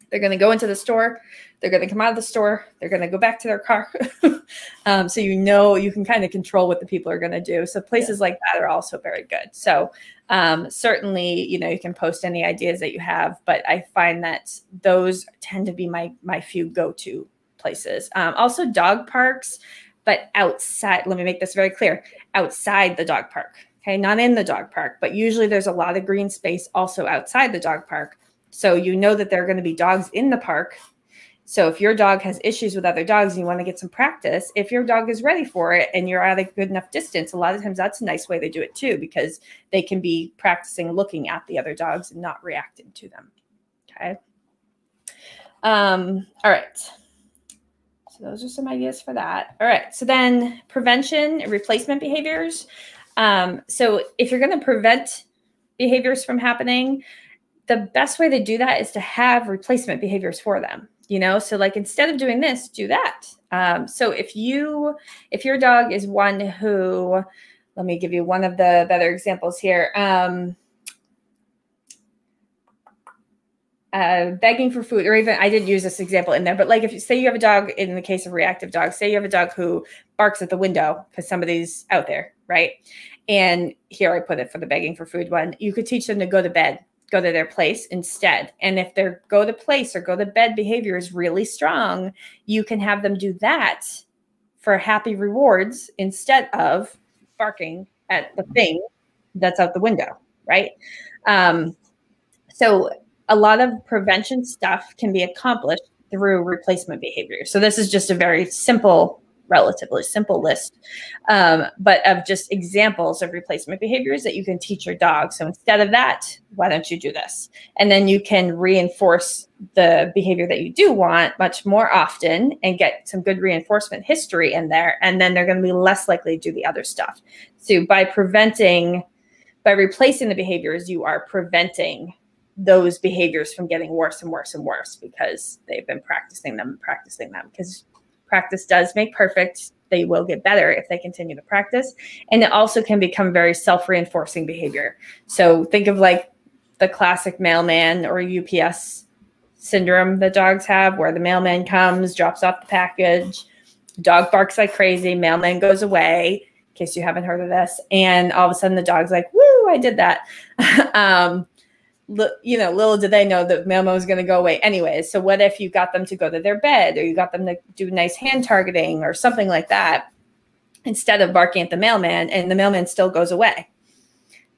they're going to go into the store. They're going to come out of the store. They're going to go back to their car. um, so you know you can kind of control what the people are going to do. So places yeah. like that are also very good. So um, certainly, you know, you can post any ideas that you have, but I find that those tend to be my my few go to places. Um, also, dog parks, but outside. Let me make this very clear: outside the dog park. Okay, not in the dog park, but usually there's a lot of green space also outside the dog park so you know that there are going to be dogs in the park. So if your dog has issues with other dogs and you want to get some practice, if your dog is ready for it and you're at a good enough distance, a lot of times that's a nice way to do it too, because they can be practicing looking at the other dogs and not reacting to them. Okay. Um, all right. So those are some ideas for that. All right. So then prevention replacement behaviors. Um, so if you're going to prevent behaviors from happening, the best way to do that is to have replacement behaviors for them you know so like instead of doing this do that um, so if you if your dog is one who let me give you one of the better examples here um, uh, begging for food, or even I did use this example in there, but like if you say you have a dog, in the case of reactive dogs, say you have a dog who barks at the window because somebody's out there, right? And here I put it for the begging for food one. You could teach them to go to bed go to their place instead. And if their go to place or go to bed behavior is really strong, you can have them do that for happy rewards instead of barking at the thing that's out the window, right? Um, so a lot of prevention stuff can be accomplished through replacement behavior. So this is just a very simple relatively simple list, um, but of just examples of replacement behaviors that you can teach your dog. So instead of that, why don't you do this? And then you can reinforce the behavior that you do want much more often and get some good reinforcement history in there. And then they're going to be less likely to do the other stuff. So by preventing, by replacing the behaviors, you are preventing those behaviors from getting worse and worse and worse because they've been practicing them and practicing them because practice does make perfect. They will get better if they continue to practice. And it also can become very self reinforcing behavior. So think of like the classic mailman or UPS syndrome that dogs have, where the mailman comes, drops off the package, dog barks like crazy, mailman goes away, in case you haven't heard of this. And all of a sudden the dog's like, woo, I did that. um, you know, little did they know that Memo was going to go away anyways. So what if you got them to go to their bed or you got them to do nice hand targeting or something like that instead of barking at the mailman and the mailman still goes away?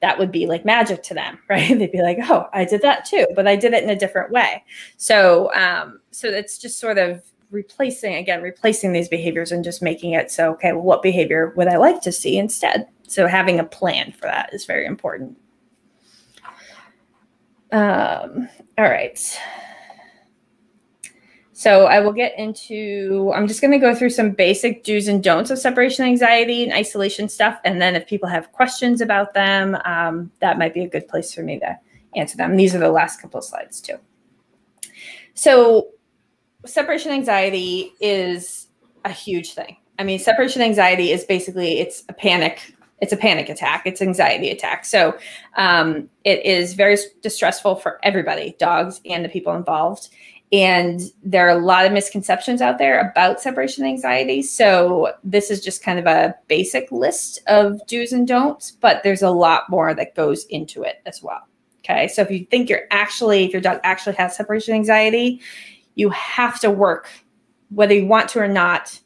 That would be like magic to them, right? They'd be like, "Oh, I did that too, but I did it in a different way." So, um, so it's just sort of replacing again, replacing these behaviors and just making it so, okay, well, what behavior would I like to see instead? So having a plan for that is very important. Um, all right. So I will get into, I'm just going to go through some basic do's and don'ts of separation anxiety and isolation stuff. And then if people have questions about them, um, that might be a good place for me to answer them. These are the last couple of slides too. So separation anxiety is a huge thing. I mean, separation anxiety is basically, it's a panic it's a panic attack it's anxiety attack. So um, it is very distressful for everybody dogs and the people involved. And there are a lot of misconceptions out there about separation anxiety. So this is just kind of a basic list of do's and don'ts but there's a lot more that goes into it as well. Okay? So if you think you're actually if your dog actually has separation anxiety you have to work whether you want to or not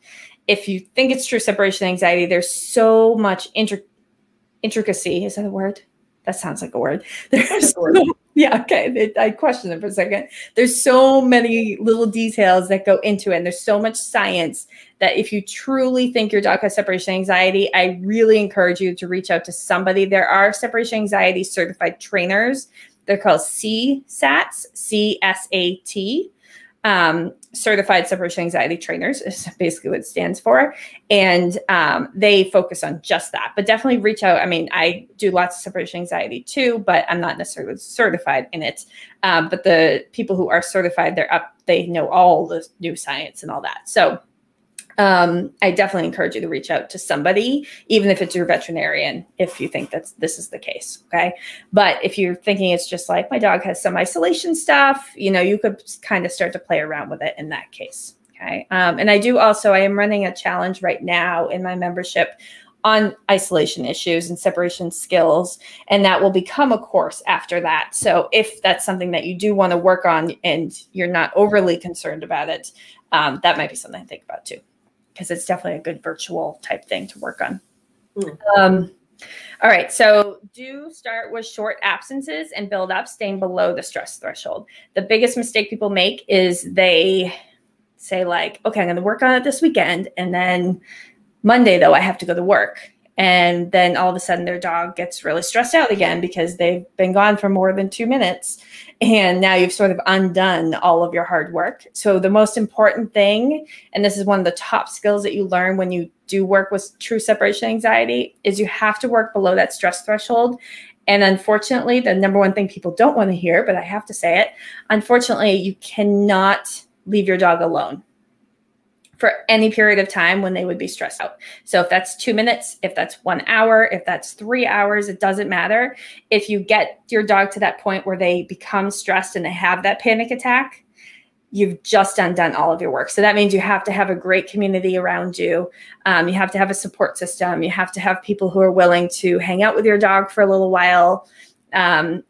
if you think it's true separation anxiety, there's so much intricacy. Is that a word? That sounds like a word. There's so, yeah, okay. I questioned it for a second. There's so many little details that go into it. And there's so much science that if you truly think your dog has separation anxiety, I really encourage you to reach out to somebody. There are separation anxiety certified trainers. They're called CSATs, C S A T um, certified separation anxiety trainers is basically what it stands for. And um, they focus on just that but definitely reach out. I mean i do lots of separation anxiety too but i'm not necessarily certified in it. Um, but the people who are certified they're up they know all the new science and all that. So um, I definitely encourage you to reach out to somebody, even if it's your veterinarian, if you think that this is the case. Okay. But if you're thinking it's just like my dog has some isolation stuff, you know, you could kind of start to play around with it in that case. Okay. Um, and I do also, I am running a challenge right now in my membership on isolation issues and separation skills. And that will become a course after that. So if that's something that you do want to work on and you're not overly concerned about it, um, that might be something to think about too because it's definitely a good virtual type thing to work on. Mm. Um, all right, so do start with short absences and build up, staying below the stress threshold. The biggest mistake people make is they say, like, okay, I'm going to work on it this weekend. And then Monday, though, I have to go to work. And then all of a sudden, their dog gets really stressed out again because they've been gone for more than two minutes and now you've sort of undone all of your hard work. So the most important thing, and this is one of the top skills that you learn when you do work with true separation anxiety, is you have to work below that stress threshold. And unfortunately, the number one thing people don't want to hear, but I have to say it, unfortunately, you cannot leave your dog alone for any period of time when they would be stressed out. So if that's two minutes, if that's one hour, if that's three hours, it doesn't matter. If you get your dog to that point where they become stressed and they have that panic attack, you've just undone all of your work. So that means you have to have a great community around you. Um, you have to have a support system. You have to have people who are willing to hang out with your dog for a little while. Um,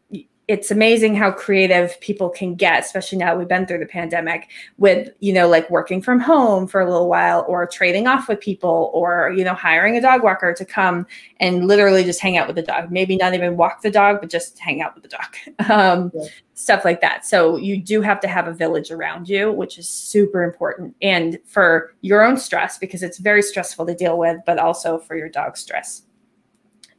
it's amazing how creative people can get, especially now we've been through the pandemic with, you know, like working from home for a little while or trading off with people or, you know, hiring a dog walker to come and literally just hang out with the dog. Maybe not even walk the dog, but just hang out with the dog. Um, yeah. stuff like that. So you do have to have a village around you, which is super important. And for your own stress, because it's very stressful to deal with, but also for your dog's stress.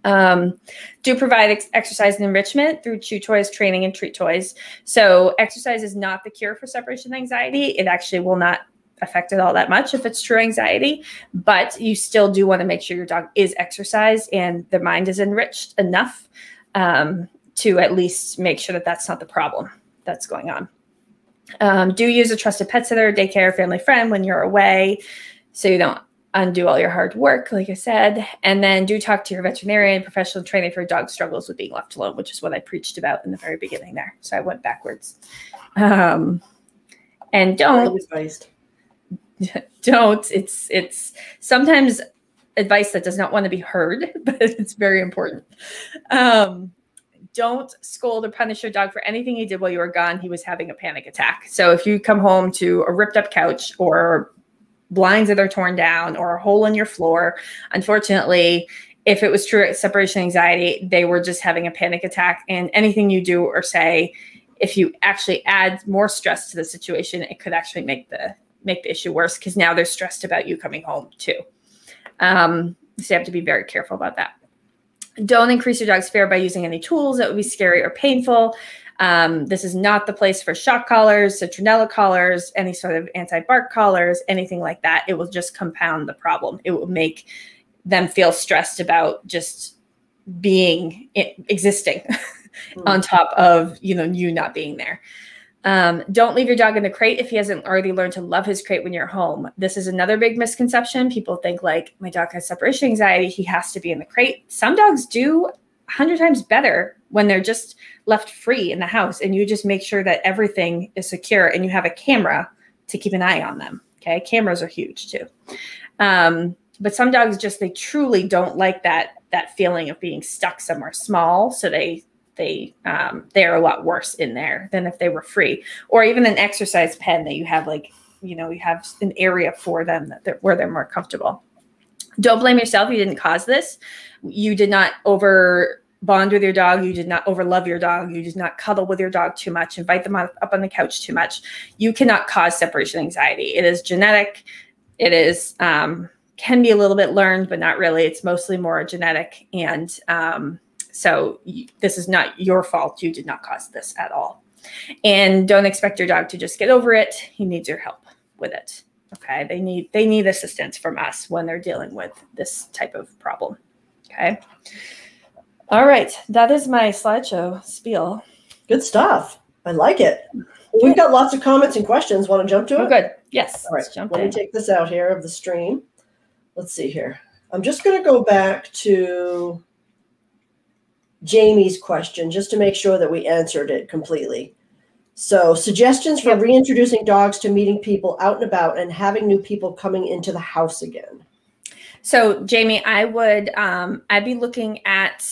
Um, do provide ex- exercise and enrichment through chew toys, training, and treat toys. So exercise is not the cure for separation anxiety. It actually will not affect it all that much if it's true anxiety, but you still do want to make sure your dog is exercised and the mind is enriched enough um, to at least make sure that that's not the problem that's going on. Um, do use a trusted pet sitter, daycare, family friend when you're away so you don't undo all your hard work, like I said. And then do talk to your veterinarian, professional training for dog struggles with being left alone, which is what I preached about in the very beginning there. So I went backwards. Um, and don't don't. It's it's sometimes advice that does not want to be heard, but it's very important. Um, don't scold or punish your dog for anything he did while you were gone. He was having a panic attack. So if you come home to a ripped up couch or blinds that are torn down or a hole in your floor, unfortunately, if it was true separation anxiety, they were just having a panic attack. And anything you do or say, if you actually add more stress to the situation, it could actually make the make the issue worse because now they're stressed about you coming home too. Um, so you have to be very careful about that. Don't increase your dog's fear by using any tools that would be scary or painful. Um, this is not the place for shock collars, citronella collars, any sort of anti-bark collars, anything like that. It will just compound the problem. It will make them feel stressed about just being existing mm. on top of you know you not being there. Um, don't leave your dog in the crate if he hasn't already learned to love his crate when you're home. This is another big misconception. People think like my dog has separation anxiety, he has to be in the crate. Some dogs do 100 times better when they're just left free in the house and you just make sure that everything is secure and you have a camera to keep an eye on them. Okay, cameras are huge too. Um, but some dogs just they truly don't like that that feeling of being stuck somewhere small, so they they um, they're a lot worse in there than if they were free or even an exercise pen that you have like you know you have an area for them that they're, where they're more comfortable don't blame yourself you didn't cause this you did not over bond with your dog you did not over love your dog you did not cuddle with your dog too much invite them up on the couch too much you cannot cause separation anxiety it is genetic it is um, can be a little bit learned but not really it's mostly more genetic and um, so this is not your fault. You did not cause this at all. And don't expect your dog to just get over it. He needs your help with it. Okay. They need they need assistance from us when they're dealing with this type of problem. Okay. All right. That is my slideshow spiel. Good stuff. I like it. We've got lots of comments and questions. Want to jump to it? Oh, good. Yes. All right. Let in. me take this out here of the stream. Let's see here. I'm just going to go back to Jamie's question just to make sure that we answered it completely. So, suggestions for yep. reintroducing dogs to meeting people out and about and having new people coming into the house again. So, Jamie, I would um, I'd be looking at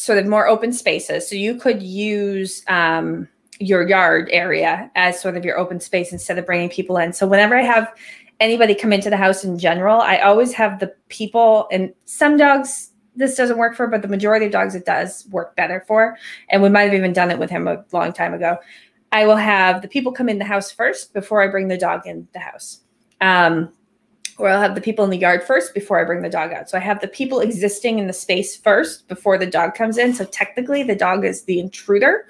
sort of more open spaces. So you could use um, your yard area as sort of your open space instead of bringing people in. So whenever I have anybody come into the house in general, I always have the people and some dogs this doesn't work for, but the majority of dogs it does work better for. And we might have even done it with him a long time ago. I will have the people come in the house first before I bring the dog in the house. Um, or I'll have the people in the yard first before I bring the dog out. So I have the people existing in the space first before the dog comes in. So technically, the dog is the intruder,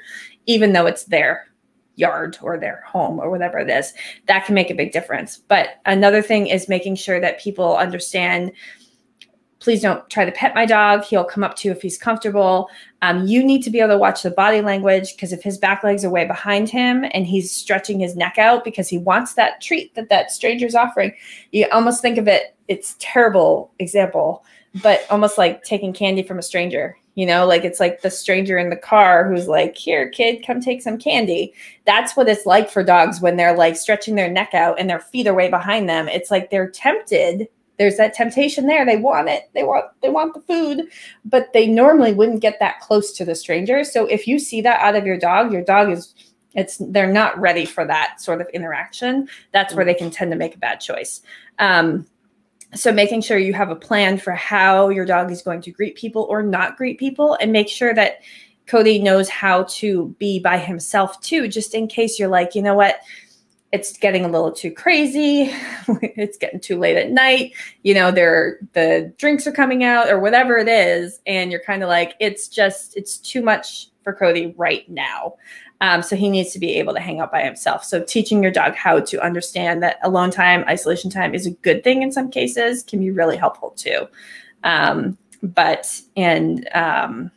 even though it's their yard or their home or whatever it is. That can make a big difference. But another thing is making sure that people understand please don't try to pet my dog. He'll come up to you if he's comfortable. Um, you need to be able to watch the body language because if his back legs are way behind him and he's stretching his neck out because he wants that treat that that stranger's offering, you almost think of it. It's terrible example, but almost like taking candy from a stranger. You know, like it's like the stranger in the car who's like, "Here, kid, come take some candy." That's what it's like for dogs when they're like stretching their neck out and their feet are way behind them. It's like they're tempted there's that temptation there. They want it. They want they want the food but they normally wouldn't get that close to the stranger. So if you see that out of your dog your dog is it's they're not ready for that sort of interaction. That's where they can tend to make a bad choice. Um, so making sure you have a plan for how your dog is going to greet people or not greet people and make sure that Cody knows how to be by himself too, just in case you're like, you know what, it's getting a little too crazy. it's getting too late at night. You know, there the drinks are coming out or whatever it is, and you're kind of like, it's just it's too much for Cody right now. Um, so he needs to be able to hang out by himself. So teaching your dog how to understand that alone time, isolation time is a good thing in some cases can be really helpful too. Um, but and um,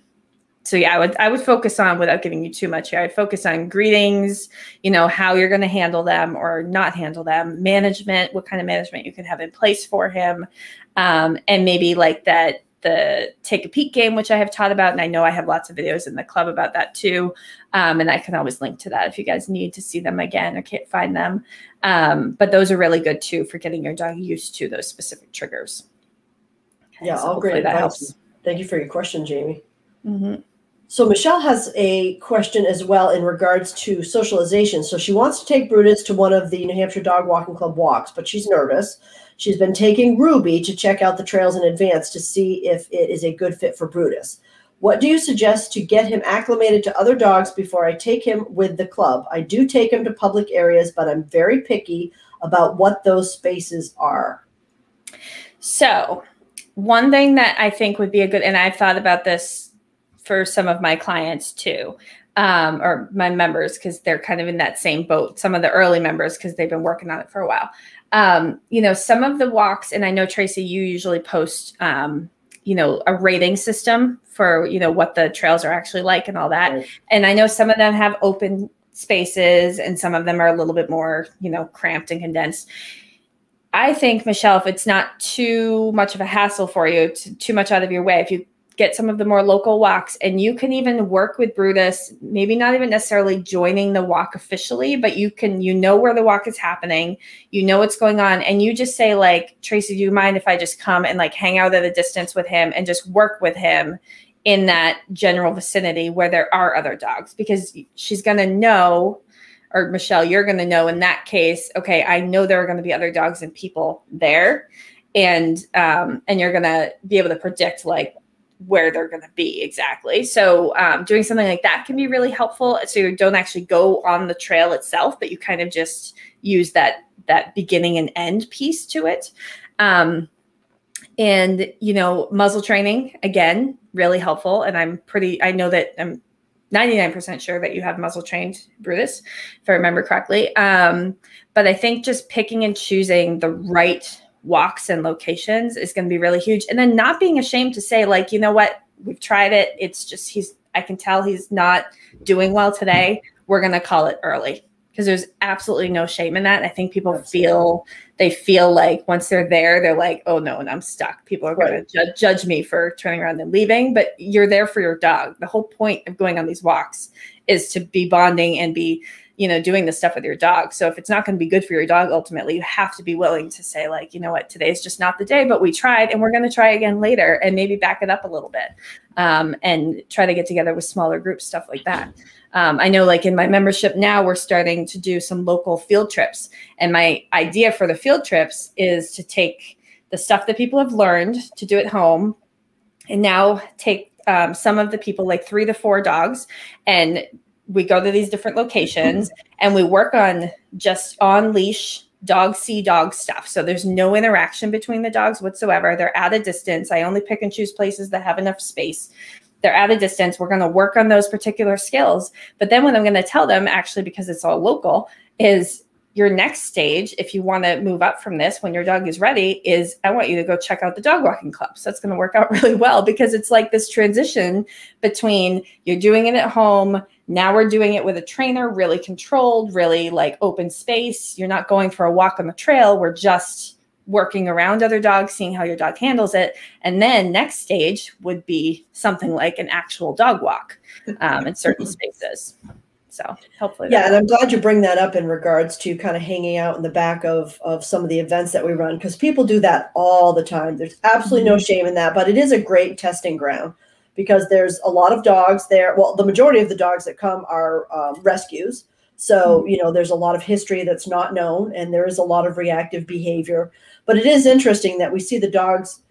so yeah, I would I would focus on without giving you too much here. I'd focus on greetings, you know, how you're going to handle them or not handle them, management, what kind of management you can have in place for him, um, and maybe like that the take a peek game, which I have taught about. And I know I have lots of videos in the club about that too. Um, and I can always link to that if you guys need to see them again or can't find them. Um, but those are really good too for getting your dog used to those specific triggers. Okay, yeah, so all great that helps. Thank you for your question, Jamie. Mm-hmm. So Michelle has a question as well in regards to socialization. So she wants to take Brutus to one of the New Hampshire Dog Walking Club walks, but she's nervous. She's been taking Ruby to check out the trails in advance to see if it is a good fit for Brutus. What do you suggest to get him acclimated to other dogs before I take him with the club? I do take him to public areas, but I'm very picky about what those spaces are. So, one thing that I think would be a good, and I've thought about this for some of my clients too, um, or my members, because they're kind of in that same boat. Some of the early members, because they've been working on it for a while um, you know, some of the walks, and I know Traci, you usually post, um, you know, a rating system for, you know, what the trails are actually like and all that. Right. And I know some of them have open spaces and some of them are a little bit more, you know, cramped and condensed. I think, Michelle, if it's not too much of a hassle for you, too much out of your way, if you get some of the more local walks. And you can even work with brutus maybe not even necessarily joining the walk officially but you can you know where the walk is happening. You know what's going on. And you just say like traci do you mind if i just come and like hang out at a distance with him and just work with him in that general vicinity where there are other dogs? Because she's going to know or michelle you're going to know in that case okay i know there are going to be other dogs and people there. And um, and you're to be able to predict like where they're going to be exactly. So um, doing something like that can be really helpful. So you don't actually go on the trail itself, but you kind of just use that that beginning and end piece to it. Um, and you know, muzzle training again, really helpful. And I'm pretty. I know that I'm 99% sure that you have muzzle trained Brutus, if I remember correctly. Um, but I think just picking and choosing the right walks and locations is going to be really huge. And then not being ashamed to say, like, you know what, we've tried it. It's just he's, I can tell he's not doing well today. We're going to call it early because there's absolutely no shame in that. I think people feel they feel like once they're there, they're like, oh no, and I'm stuck. People are going to ju- judge me for turning around and leaving, but you're there for your dog. The whole point of going on these walks is to be bonding and be you know, doing this stuff with your dog. So if it's not going to be good for your dog, ultimately, you have to be willing to say, like, you know what, today's just not the day, but we tried and we're going to try again later and maybe back it up a little bit um, and try to get together with smaller groups, stuff like that. Um, I know, like in my membership now, we're starting to do some local field trips. And my idea for the field trips is to take the stuff that people have learned to do at home and now take um, some of the people, like three to four dogs, and we go to these different locations and we work on just on leash dog see dog stuff. So there's no interaction between the dogs whatsoever. They're at a distance. I only pick and choose places that have enough space. They're at a distance. We're going to work on those particular skills. But then what I'm going to tell them, actually, because it's all local, is your next stage, if you want to move up from this when your dog is ready, is I want you to go check out the dog walking club. So that's going to work out really well because it's like this transition between you're doing it at home. Now we're doing it with a trainer, really controlled, really like open space. You're not going for a walk on the trail. We're just working around other dogs, seeing how your dog handles it. And then next stage would be something like an actual dog walk um, in certain spaces. So hopefully, yeah. And I'm glad you bring that up in regards to kind of hanging out in the back of of some of the events that we run because people do that all the time. There's absolutely no mm-hmm. shame in that, but it is a great testing ground because there's a lot of dogs there. Well, the majority of the dogs that come are um, rescues. So, mm-hmm. you know, there's a lot of history that's not known and there is a lot of reactive behavior. But it is interesting that we see the dogs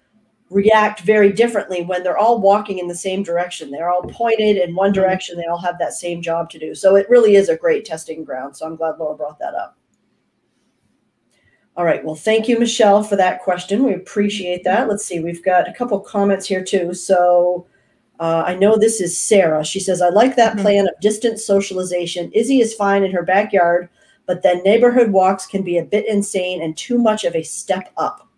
react very differently when they're all walking in the same direction. They're all pointed in one direction. They all have that same job to do. So it really is a great testing ground. So I'm glad Laura brought that up. All right. Well, thank you, Michelle, for that question. We appreciate that. Let's see. We've got a couple comments here too. So uh, I know this is Sarah. She says, I like that mm-hmm. plan of distant socialization. Izzy is fine in her backyard, but then neighborhood walks can be a bit insane and too much of a step up.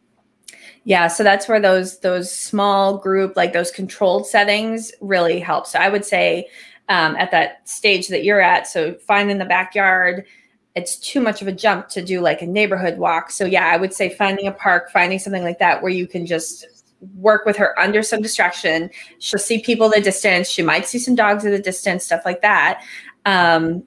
Yeah, so that's where those those small group, like those controlled settings, really help. So I would say um, at that stage that you're at, so find in the backyard, it's too much of a jump to do like a neighborhood walk. So yeah, I would say finding a park, finding something like that where you can just work with her under some distraction. She'll see people at a distance. She might see some dogs at a distance, stuff like that. Um,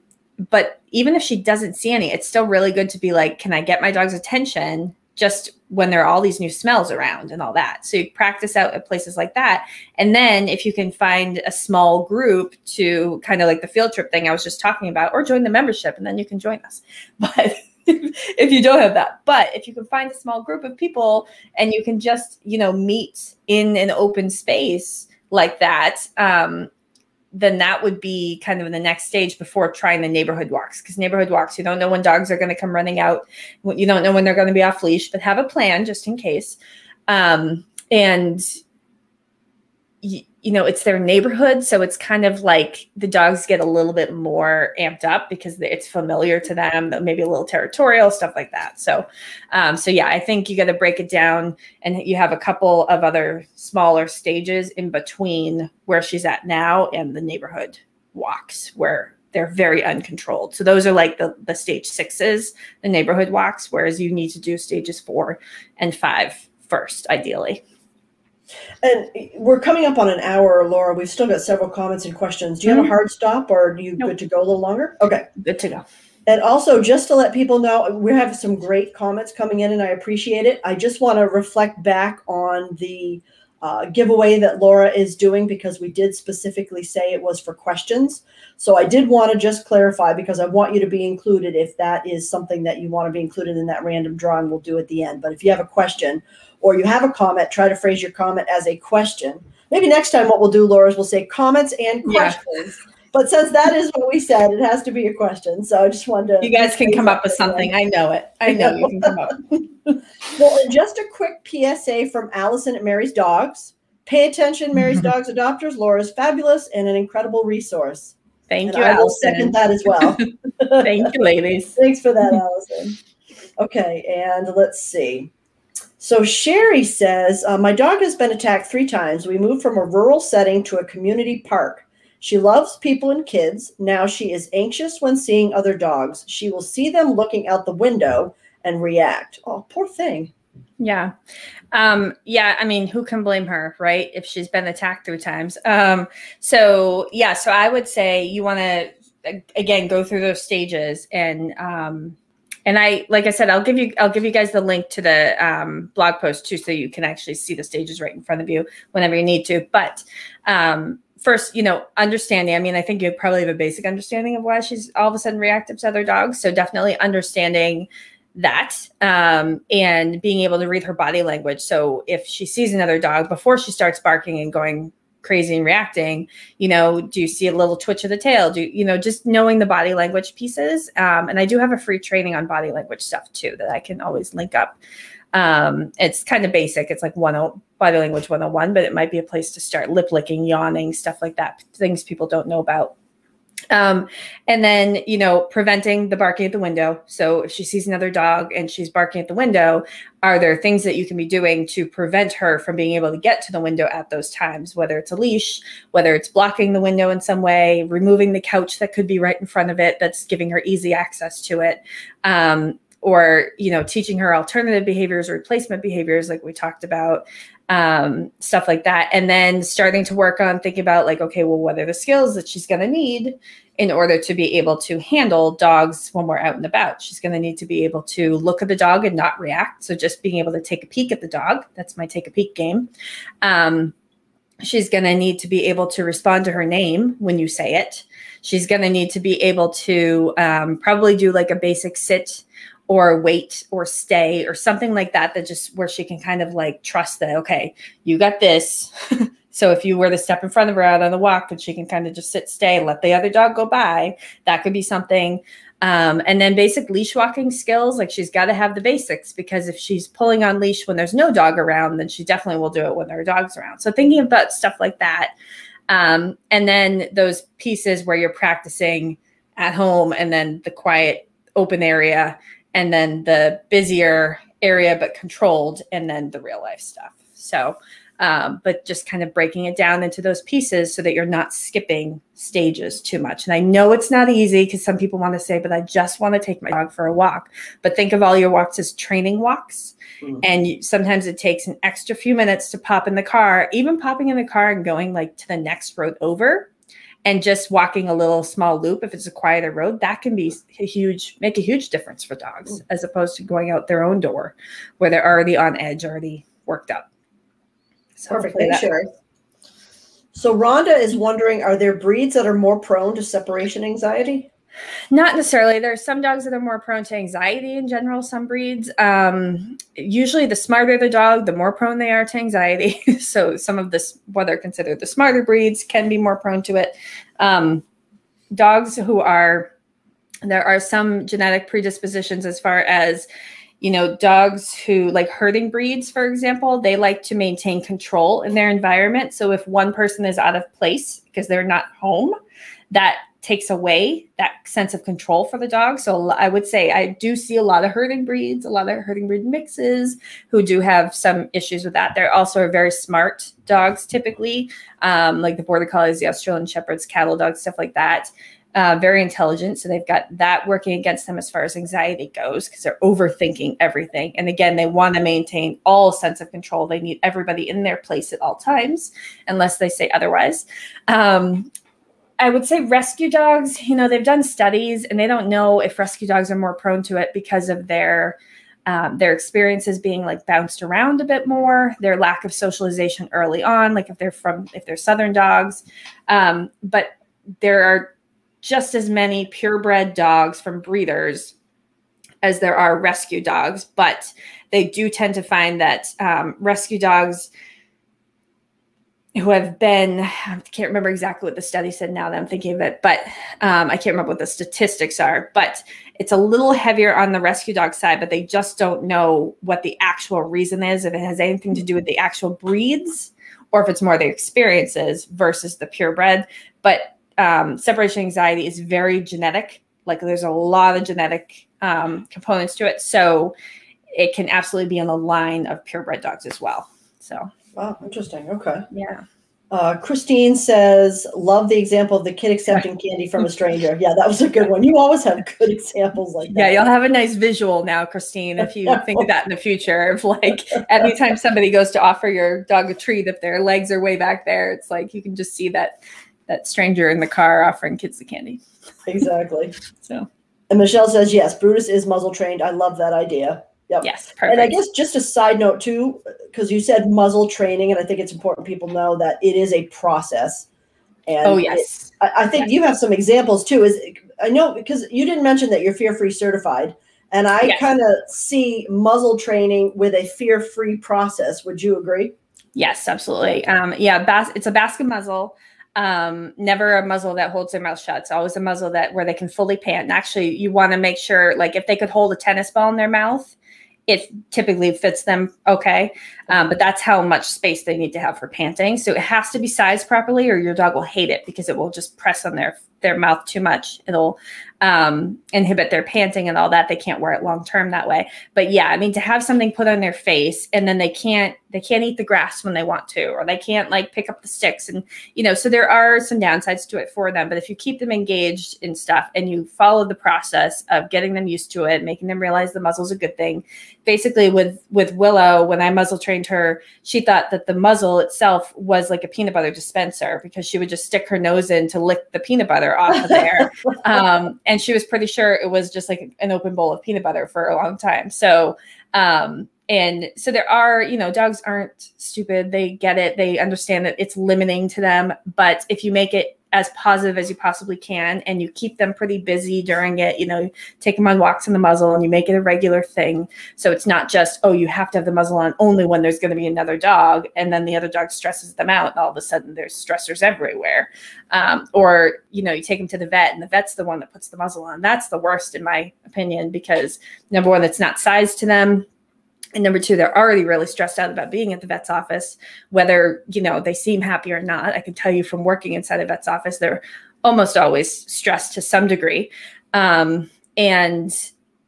but even if she doesn't see any, it's still really good to be like, can I get my dog's attention just when there are all these new smells around and all that. So you practice out at places like that. And then if you can find a small group to kind of like the field trip thing I was just talking about, or join the membership and then you can join us. But if you don't have that, but if you can find a small group of people and you can just, you know, meet in an open space like that, um, then that would be kind of the next stage before trying the neighborhood walks. Because neighborhood walks, you don't know when dogs are going to come running out. You don't know when they're going to be off leash, but have a plan just in case. Um, and you know, it's their neighborhood. So it's kind of like the dogs get a little bit more amped up because it's familiar to them, maybe a little territorial, stuff like that. So, um, so yeah, I think you got to break it down and you have a couple of other smaller stages in between where she's at now and the neighborhood walks where they're very uncontrolled. So those are like the, the stage sixes, the neighborhood walks, whereas you need to do stages four and five first, ideally. And we're coming up on an hour, Laura. We've still got several comments and questions. Do you have a mm-hmm. hard stop or are you nope. good to go a little longer? Okay. Good to go. And also, just to let people know, we have some great comments coming in and I appreciate it. I just want to reflect back on the uh, giveaway that Laura is doing because we did specifically say it was for questions. So I did want to just clarify because I want you to be included if that is something that you want to be included in that random drawing, we'll do at the end. But if you have a question or you have a comment, try to phrase your comment as a question. Maybe next time what we'll do, Laura, is we'll say comments and questions. Yeah. But since that is what we said, it has to be a question. So I just wanted to. You guys can come up with something. I know it. I know you can come up. well, just a quick PSA from Allison at Mary's Dogs. Pay attention, Mary's Dogs Adopters. Laura's fabulous and an incredible resource. Thank and you, I Allison. will second that as well. Thank you, ladies. Thanks for that, Allison. Okay, and let's see. So Sherry says, uh, My dog has been attacked three times. We moved from a rural setting to a community park. She loves people and kids. Now she is anxious when seeing other dogs. She will see them looking out the window and react. Oh, poor thing. Yeah. Um, yeah, I mean, who can blame her, right? If she's been attacked three times. Um, so yeah, so I would say you want to again go through those stages and um and I, like I said, I'll give you, I'll give you guys the link to the um, blog post too, so you can actually see the stages right in front of you whenever you need to. But um, first, you know, understanding. I mean, I think you probably have a basic understanding of why she's all of a sudden reactive to other dogs. So definitely understanding that um, and being able to read her body language. So if she sees another dog before she starts barking and going crazy and reacting you know do you see a little twitch of the tail? Do you know just knowing the body language pieces um, and i do have a free training on body language stuff too that i can always link up. Um, it's kind of basic. It's like one body language 101 but it might be a place to start lip licking yawning stuff like that things people don't know about um, and then, you know, preventing the barking at the window. So if she sees another dog and she's barking at the window, are there things that you can be doing to prevent her from being able to get to the window at those times, whether it's a leash, whether it's blocking the window in some way, removing the couch that could be right in front of it that's giving her easy access to it. Um, or you know teaching her alternative behaviors replacement behaviors like we talked about um, stuff like that. And then starting to work on thinking about like, okay, well, what are the skills that she's going to need in order to be able to handle dogs when we're out and about? She's going to need to be able to look at the dog and not react. So just being able to take a peek at the dog. That's my take a peek game. Um, she's going to need to be able to respond to her name when you say it. She's going to need to be able to um, probably do like a basic sit or wait or stay or something like that that just where she can kind of like trust that okay you got this. So if you were to step in front of her out on the walk and she can kind of just sit stay let the other dog go by that could be something. Um, and then basic leash walking skills like she's got to have the basics because if she's pulling on leash when there's no dog around then she definitely will do it when there are dogs around. So thinking about stuff like that. Um, and then those pieces where you're practicing at home and then the quiet open area and then the busier area but controlled and then the real life stuff. So um, but just kind of breaking it down into those pieces so that you're not skipping stages too much. And i know it's not easy because some people want to say but i just want to take my dog for a walk. But think of all your walks as training walks. Mm-hmm. and you, sometimes it takes an extra few minutes to pop in the car even popping in the car and going like to the next road over and just walking a little small loop if it's a quieter road that can be a huge make a huge difference for dogs as opposed to going out their own door where they're already on edge already worked up. So perfect. thanks sure so rhonda is wondering are there breeds that are more prone to separation anxiety not necessarily. There's some dogs that are more prone to anxiety in general, some breeds. Um, usually, the smarter the dog, the more prone they are to anxiety. so, some of this, what are considered the smarter breeds, can be more prone to it. Um, dogs who are, there are some genetic predispositions as far as, you know, dogs who like herding breeds, for example, they like to maintain control in their environment. So, if one person is out of place because they're not home, that takes away that sense of control for the dog. So I would say I do see a lot of herding breeds, a lot of herding breed mixes who do have some issues with that. They're also very smart dogs typically, um, like the border collies, the Australian shepherds, cattle dogs, stuff like that. Uh, very intelligent. So they've got that working against them as far as anxiety goes because they're overthinking everything. And again, they want to maintain all sense of control. They need everybody in their place at all times, unless they say otherwise. Um, I would say rescue dogs, you know, they've done studies and they don't know if rescue dogs are more prone to it because of their um, their experiences being like bounced around a bit more, their lack of socialization early on, like if they're from if they're southern dogs. Um, but there are just as many purebred dogs from breeders as there are rescue dogs, but they do tend to find that um, rescue dogs who have been i can't remember exactly what the study said now that i'm thinking of it but um, i can't remember what the statistics are but it's a little heavier on the rescue dog side but they just don't know what the actual reason is if it has anything to do with the actual breeds or if it's more the experiences versus the purebred. But um, separation anxiety is very genetic. Like there's a lot of genetic um, components to it. So it can absolutely be on the line of purebred dogs as well. So Wow, interesting. Okay. Yeah. Uh, Christine says, "Love the example of the kid accepting candy from a stranger." Yeah, that was a good one. You always have good examples like that. Yeah, you'll have a nice visual now, Christine, if you think of that in the future. If like anytime somebody goes to offer your dog a treat, if their legs are way back there, it's like you can just see that that stranger in the car offering kids the candy. Exactly. so. And Michelle says, "Yes, Brutus is muzzle trained. I love that idea." Yep. Yes, perfect. And I guess just a side note too, because you said muzzle training, and I think it's important people know that it is a process. And oh yes, it, I, I, think yes. you have some examples too. Is I know because you didn't mention that you're fear free certified, and I yes. kind of see muzzle training with a fear free process. Would you agree? Yes, absolutely. Um, yeah, bas- it's a basket muzzle. Um, never a muzzle that holds their mouth shut. It's always a muzzle that where they can fully pant. And actually, you want to make sure, like, if they could hold a tennis ball in their mouth, it typically fits them okay. Um, but that's how much space they need to have for panting. So it has to be sized properly, or your dog will hate it because it will just press on their their mouth too much. It'll um, inhibit their panting and all that. They can't wear it long term that way. But yeah, I mean, to have something put on their face and then they can't they can't eat the grass when they want to, or they can't like pick up the sticks, and you know, so there are some downsides to it for them. But if you keep them engaged in stuff and you follow the process of getting them used to it, making them realize the muzzle's a good thing. Basically, with with Willow, when I muzzle trained her, she thought that the muzzle itself was like a peanut butter dispenser because she would just stick her nose in to lick the peanut butter off of there. um, and she was pretty sure it was just like an open bowl of peanut butter for a long time. So, um, and so there are, you know, dogs aren't stupid. They get it. They understand that it's limiting to them. But if you make it as positive as you possibly can and you keep them pretty busy during it you know take them on walks in the muzzle and you make it a regular thing. So it's not just oh you have to have the muzzle on only when there's going to be another dog and then the other dog stresses them out and all of a sudden there's stressors everywhere. Um, or you know you take them to the vet and the vet's the one that puts the muzzle on. That's the worst in my opinion because number one it's not sized to them and number two they're already really stressed out about being at the vet's office whether you know they seem happy or not. I can tell you from working inside a vet's office they're almost always stressed to some degree. Um, and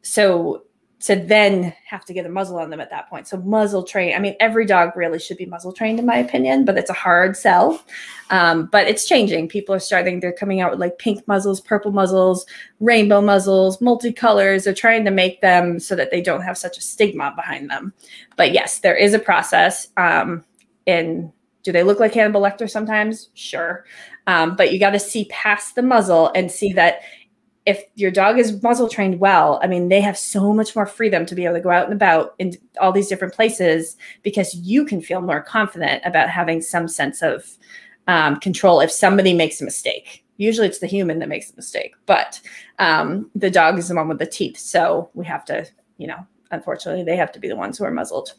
so to then have to get a muzzle on them at that point. So muzzle train. I mean, every dog really should be muzzle trained, in my opinion, but it's a hard sell. Um, but it's changing. People are starting. They're coming out with like pink muzzles, purple muzzles, rainbow muzzles, multicolors. They're trying to make them so that they don't have such a stigma behind them. But yes, there is a process. Um, and do they look like Hannibal Lecter sometimes? Sure. Um, but you got to see past the muzzle and see that if your dog is muzzle trained well, I mean, they have so much more freedom to be able to go out and about in all these different places because you can feel more confident about having some sense of um, control if somebody makes a mistake. Usually it's the human that makes the mistake, but um, the dog is the one with the teeth. So we have to, you know, unfortunately, they have to be the ones who are muzzled.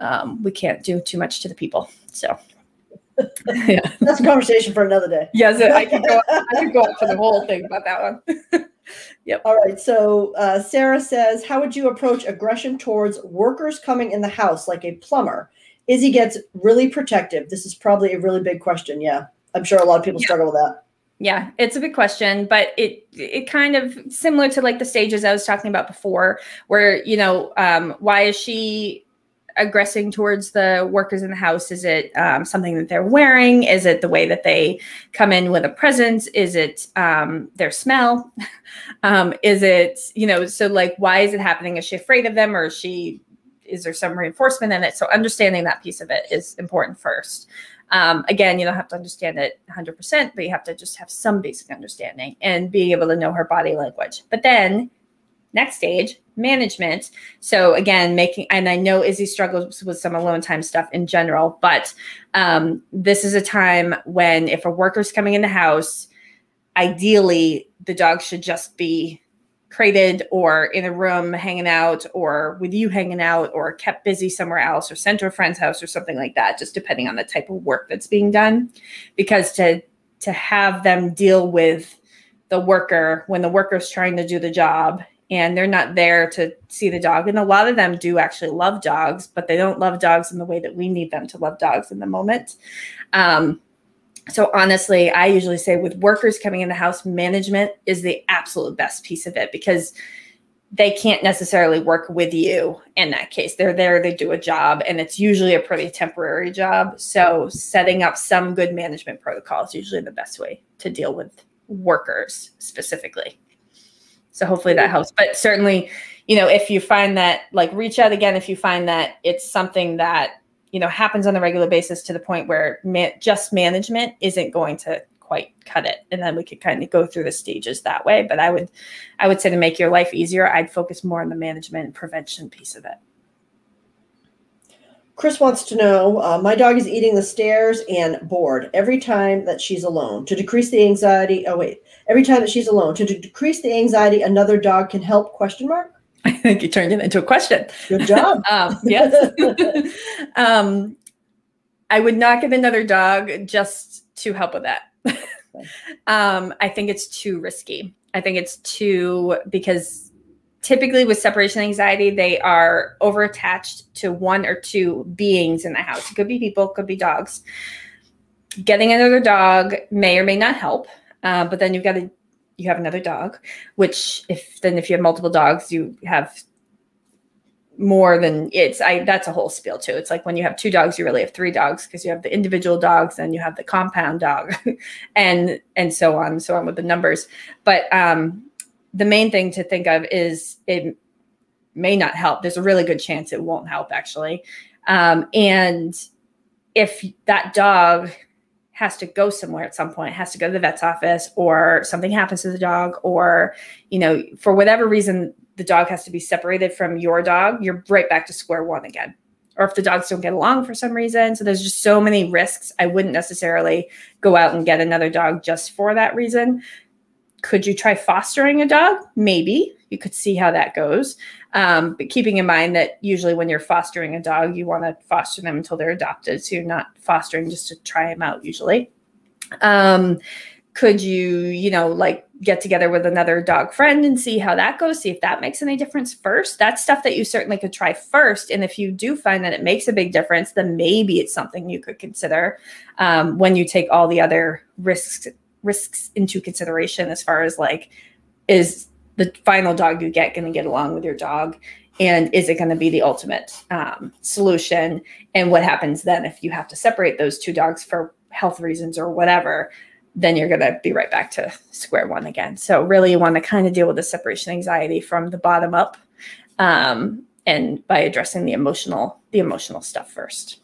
Um, we can't do too much to the people. So yeah. That's a conversation for another day. Yes, I could go. I could go up for the whole thing about that one. yep. All right. So uh, Sarah says, "How would you approach aggression towards workers coming in the house, like a plumber?" Izzy gets really protective. This is probably a really big question. Yeah, I'm sure a lot of people yeah. struggle with that. Yeah, it's a big question, but it it kind of similar to like the stages I was talking about before, where you know, um, why is she aggressing towards the workers in the house? Is it um, something that they're wearing? Is it the way that they come in with a presence? Is it um, their smell? um, is it, you know, so like, why is it happening? Is she afraid of them or is she, is there some reinforcement in it? So understanding that piece of it is important first. Um, again, you don't have to understand it 100%, but you have to just have some basic understanding and being able to know her body language. But then next stage management. So again making and i know izzy struggles with some alone time stuff in general but um, this is a time when if a worker's coming in the house ideally the dog should just be crated or in a room hanging out or with you hanging out or kept busy somewhere else or sent to a friend's house or something like that just depending on the type of work that's being done. Because to to have them deal with the worker when the worker's trying to do the job and they're not there to see the dog. And a lot of them do actually love dogs, but they don't love dogs in the way that we need them to love dogs in the moment. Um, so honestly, I usually say with workers coming in the house, management is the absolute best piece of it because they can't necessarily work with you in that case. They're there, they do a job, and it's usually a pretty temporary job. So setting up some good management protocol is usually the best way to deal with workers specifically. So hopefully that helps. But certainly, you know, if you find that, like, reach out again if you find that it's something that you know happens on a regular basis to the point where just management isn't going to quite cut it and then we could kind of go through the stages that way but i would i would say to make your life easier i'd focus more on the management and prevention piece of it Chris wants to know uh, my dog is eating the stairs and bored every time that she's alone. To decrease the anxiety, oh wait, every time that she's alone. To decrease the anxiety, another dog can help? Question mark. I think you turned it into a question. Good job. um, yes. um, I would not get another dog just to help with that. um, I think it's too risky. I think it's too because typically with separation anxiety, they are over attached to one or two beings in the house. It could be people, could be dogs. Getting another dog may or may not help, uh, but then you've got to you have another dog, which if then if you have multiple dogs, you have more than it's I that's a whole spiel too. It's like when you have two dogs, you really have three dogs because you have the individual dogs and you have the compound dog and and so on and so on with the numbers. But um the main thing to think of is it may not help. There's a really good chance it won't help actually. Um, and if that dog has to go somewhere at some point, has to go to the vet's office, or something happens to the dog, or you know, for whatever reason, the dog has to be separated from your dog, you're right back to square one again. or if the dogs don't get along for some reason. So there's just so many risks. I wouldn't necessarily go out and get another dog just for that reason. Could you try fostering a dog? Maybe. You could see how that goes. Um, but keeping in mind that usually when you're fostering a dog, you want to foster them until they're adopted. So you're not fostering just to try them out usually. Um, could you, you know, like get together with another dog friend and see how that goes, see if that makes any difference first? That's stuff that you certainly could try first. And if you do find that it makes a big difference, then maybe it's something you could consider um, when you take all the other risks risks into consideration as far as like is the final dog you get going to get along with your dog and is it going to be the ultimate um, solution and what happens then if you have to separate those two dogs for health reasons or whatever then you're going to be right back to square one again so really you want to kind of deal with the separation anxiety from the bottom up um, and by addressing the emotional the emotional stuff first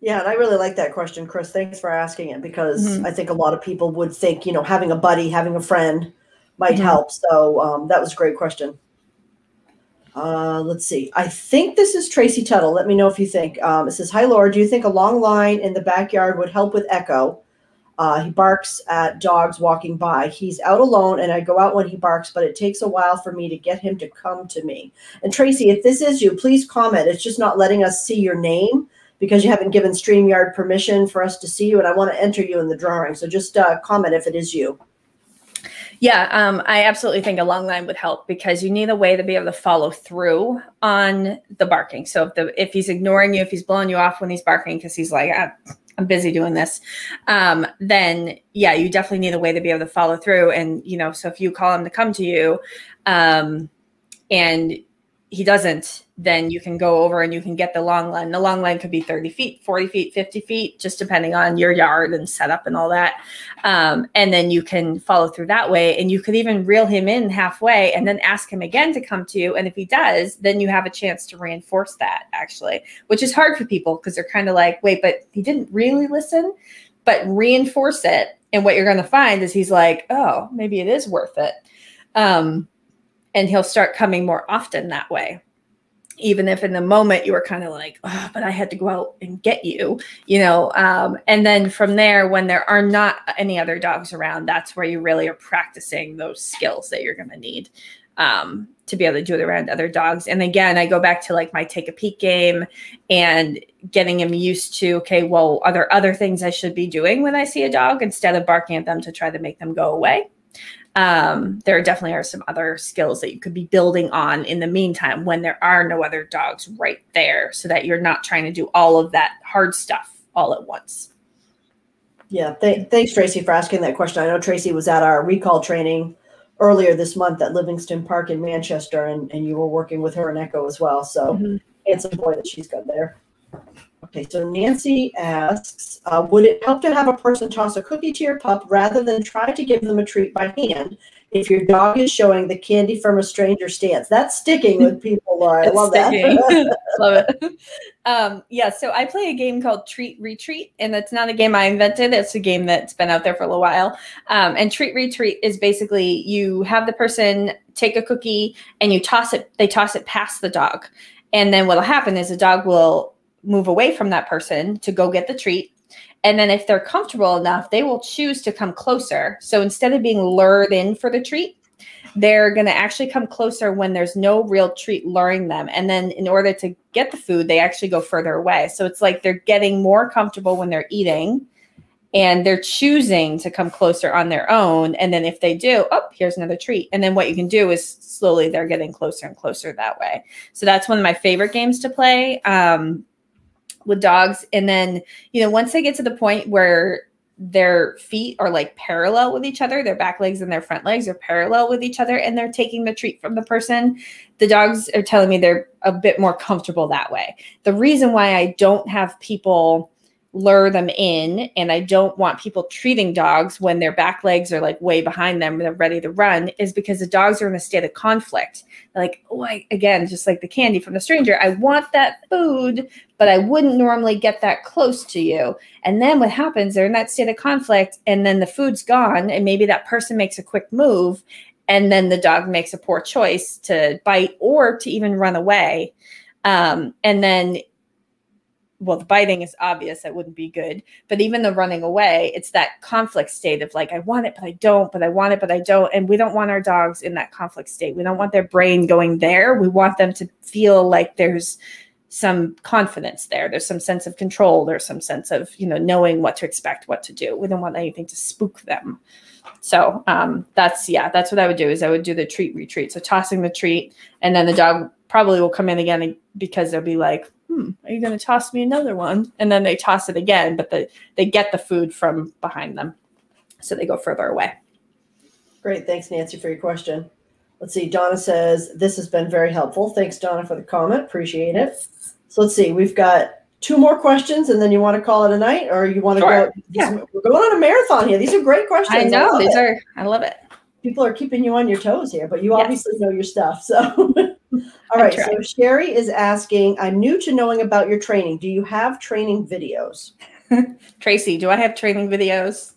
yeah, and I really like that question, Chris. Thanks for asking it because mm-hmm. I think a lot of people would think, you know, having a buddy, having a friend might mm-hmm. help. So um, that was a great question. Uh, let's see. I think this is Tracy Tuttle. Let me know if you think. Um, it says, Hi, Laura. Do you think a long line in the backyard would help with Echo? Uh, he barks at dogs walking by. He's out alone, and I go out when he barks, but it takes a while for me to get him to come to me. And Tracy, if this is you, please comment. It's just not letting us see your name because you haven't given StreamYard permission for us to see you, and I want to enter you in the drawing. So just uh, comment if it is you. Yeah, um, I absolutely think a long line would help because you need a way to be able to follow through on the barking. So if the if he's ignoring you, if he's blowing you off when he's barking because he's like, ah, I'm busy doing this, um, then yeah, you definitely need a way to be able to follow through. And you know, so if you call him to come to you, um, and he doesn't, then you can go over and you can get the long line. The long line could be 30 feet, 40 feet, 50 feet, just depending on your yard and setup and all that. Um, and then you can follow through that way. And you could even reel him in halfway and then ask him again to come to you. And if he does, then you have a chance to reinforce that actually, which is hard for people because they're kind of like, wait, but he didn't really listen, but reinforce it. And what you're going to find is he's like, oh, maybe it is worth it. Um, and he'll start coming more often that way. Even if in the moment you were kind of like oh but i had to go out and get you you know um, and then from there when there are not any other dogs around that's where you really are practicing those skills that you're going to need um, to be able to do it around other dogs. And again i go back to like my take a peek game and getting him used to okay well are there other things i should be doing when i see a dog? instead of barking at them to try to make them go away um, there definitely are some other skills that you could be building on in the meantime when there are no other dogs right there so that you're not trying to do all of that hard stuff all at once. Yeah, th- thanks, Tracy, for asking that question. I know Tracy was at our recall training earlier this month at Livingston Park in Manchester, and, and you were working with her and Echo as well. So mm-hmm. it's important that she's got there. Okay, so Nancy asks, uh, would it help to have a person toss a cookie to your pup rather than try to give them a treat by hand if your dog is showing the candy from a stranger stance? That's sticking with people, Laura. I love sticking. that. love it. Um, yeah, so I play a game called Treat Retreat, and it's not a game I invented. It's a game that's been out there for a little while. Um, and Treat Retreat is basically you have the person take a cookie and you toss it, they toss it past the dog. And then what'll happen is the dog will move away from that person to go get the treat. And then if they're comfortable enough, they will choose to come closer. So instead of being lured in for the treat, they're going to actually come closer when there's no real treat luring them. And then in order to get the food, they actually go further away. So it's like they're getting more comfortable when they're eating and they're choosing to come closer on their own. And then if they do, oh, here's another treat. And then what you can do is slowly they're getting closer and closer that way. So that's one of my favorite games to play. Um, with dogs. And then, you know, once they get to the point where their feet are like parallel with each other, their back legs and their front legs are parallel with each other, and they're taking the treat from the person, the dogs are telling me they're a bit more comfortable that way. The reason why I don't have people lure them in and I don't want people treating dogs when their back legs are like way behind them and they're ready to run is because the dogs are in a state of conflict. Like, oh, I, again, just like the candy from the stranger, I want that food, but I wouldn't normally get that close to you. And then what happens, they're in that state of conflict and then the food's gone and maybe that person makes a quick move and then the dog makes a poor choice to bite or to even run away. Um, and then well, the biting is obvious that wouldn't be good, but even the running away, it's that conflict state of like, I want it, but I don't, but I want it, but I don't. And we don't want our dogs in that conflict state. We don't want their brain going there. We want them to feel like there's some confidence there. There's some sense of control. There's some sense of, you know, knowing what to expect, what to do. We don't want anything to spook them. So um, that's, yeah, that's what I would do is I would do the treat retreat. So tossing the treat and then the dog probably will come in again because they'll be like, hmm, are you going to toss me another one? And then they toss it again, but the, they get the food from behind them. So they go further away. Great. Thanks, Nancy, for your question. Let's see. Donna says, This has been very helpful. Thanks, Donna, for the comment. Appreciate it. So let's see. We've got two more questions and then you want to call it a night or you want to sure. go? Yeah. We're going on a marathon here. These are great questions. I know. I these it. are, I love it. People are keeping you on your toes here, but you yes. obviously know your stuff. So. All right. So Sherry is asking, I'm new to knowing about your training. Do you have training videos? Traci, do I have training videos?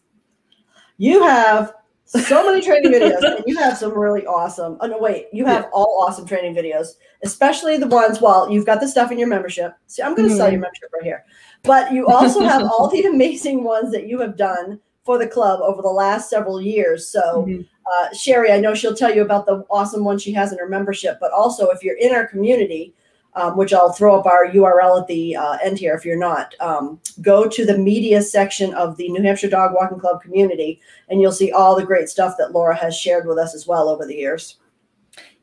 You have so many training videos, and you have some really awesome. Oh no, wait, you have all awesome training videos, especially the ones. Well, you've got the stuff in your membership. See, I'm going to mm-hmm. sell your membership right here, but you also have all the amazing ones that you have done for the club over the last several years. So. Mm-hmm uh, Sherry, I know she'll tell you about the awesome one she has in her membership, but also if you're in our community, um, which I'll throw up our URL at the uh, end here if you're not, um, go to the media section of the New Hampshire Dog Walking Club community, and you'll see all the great stuff that Laura has shared with us as well over the years.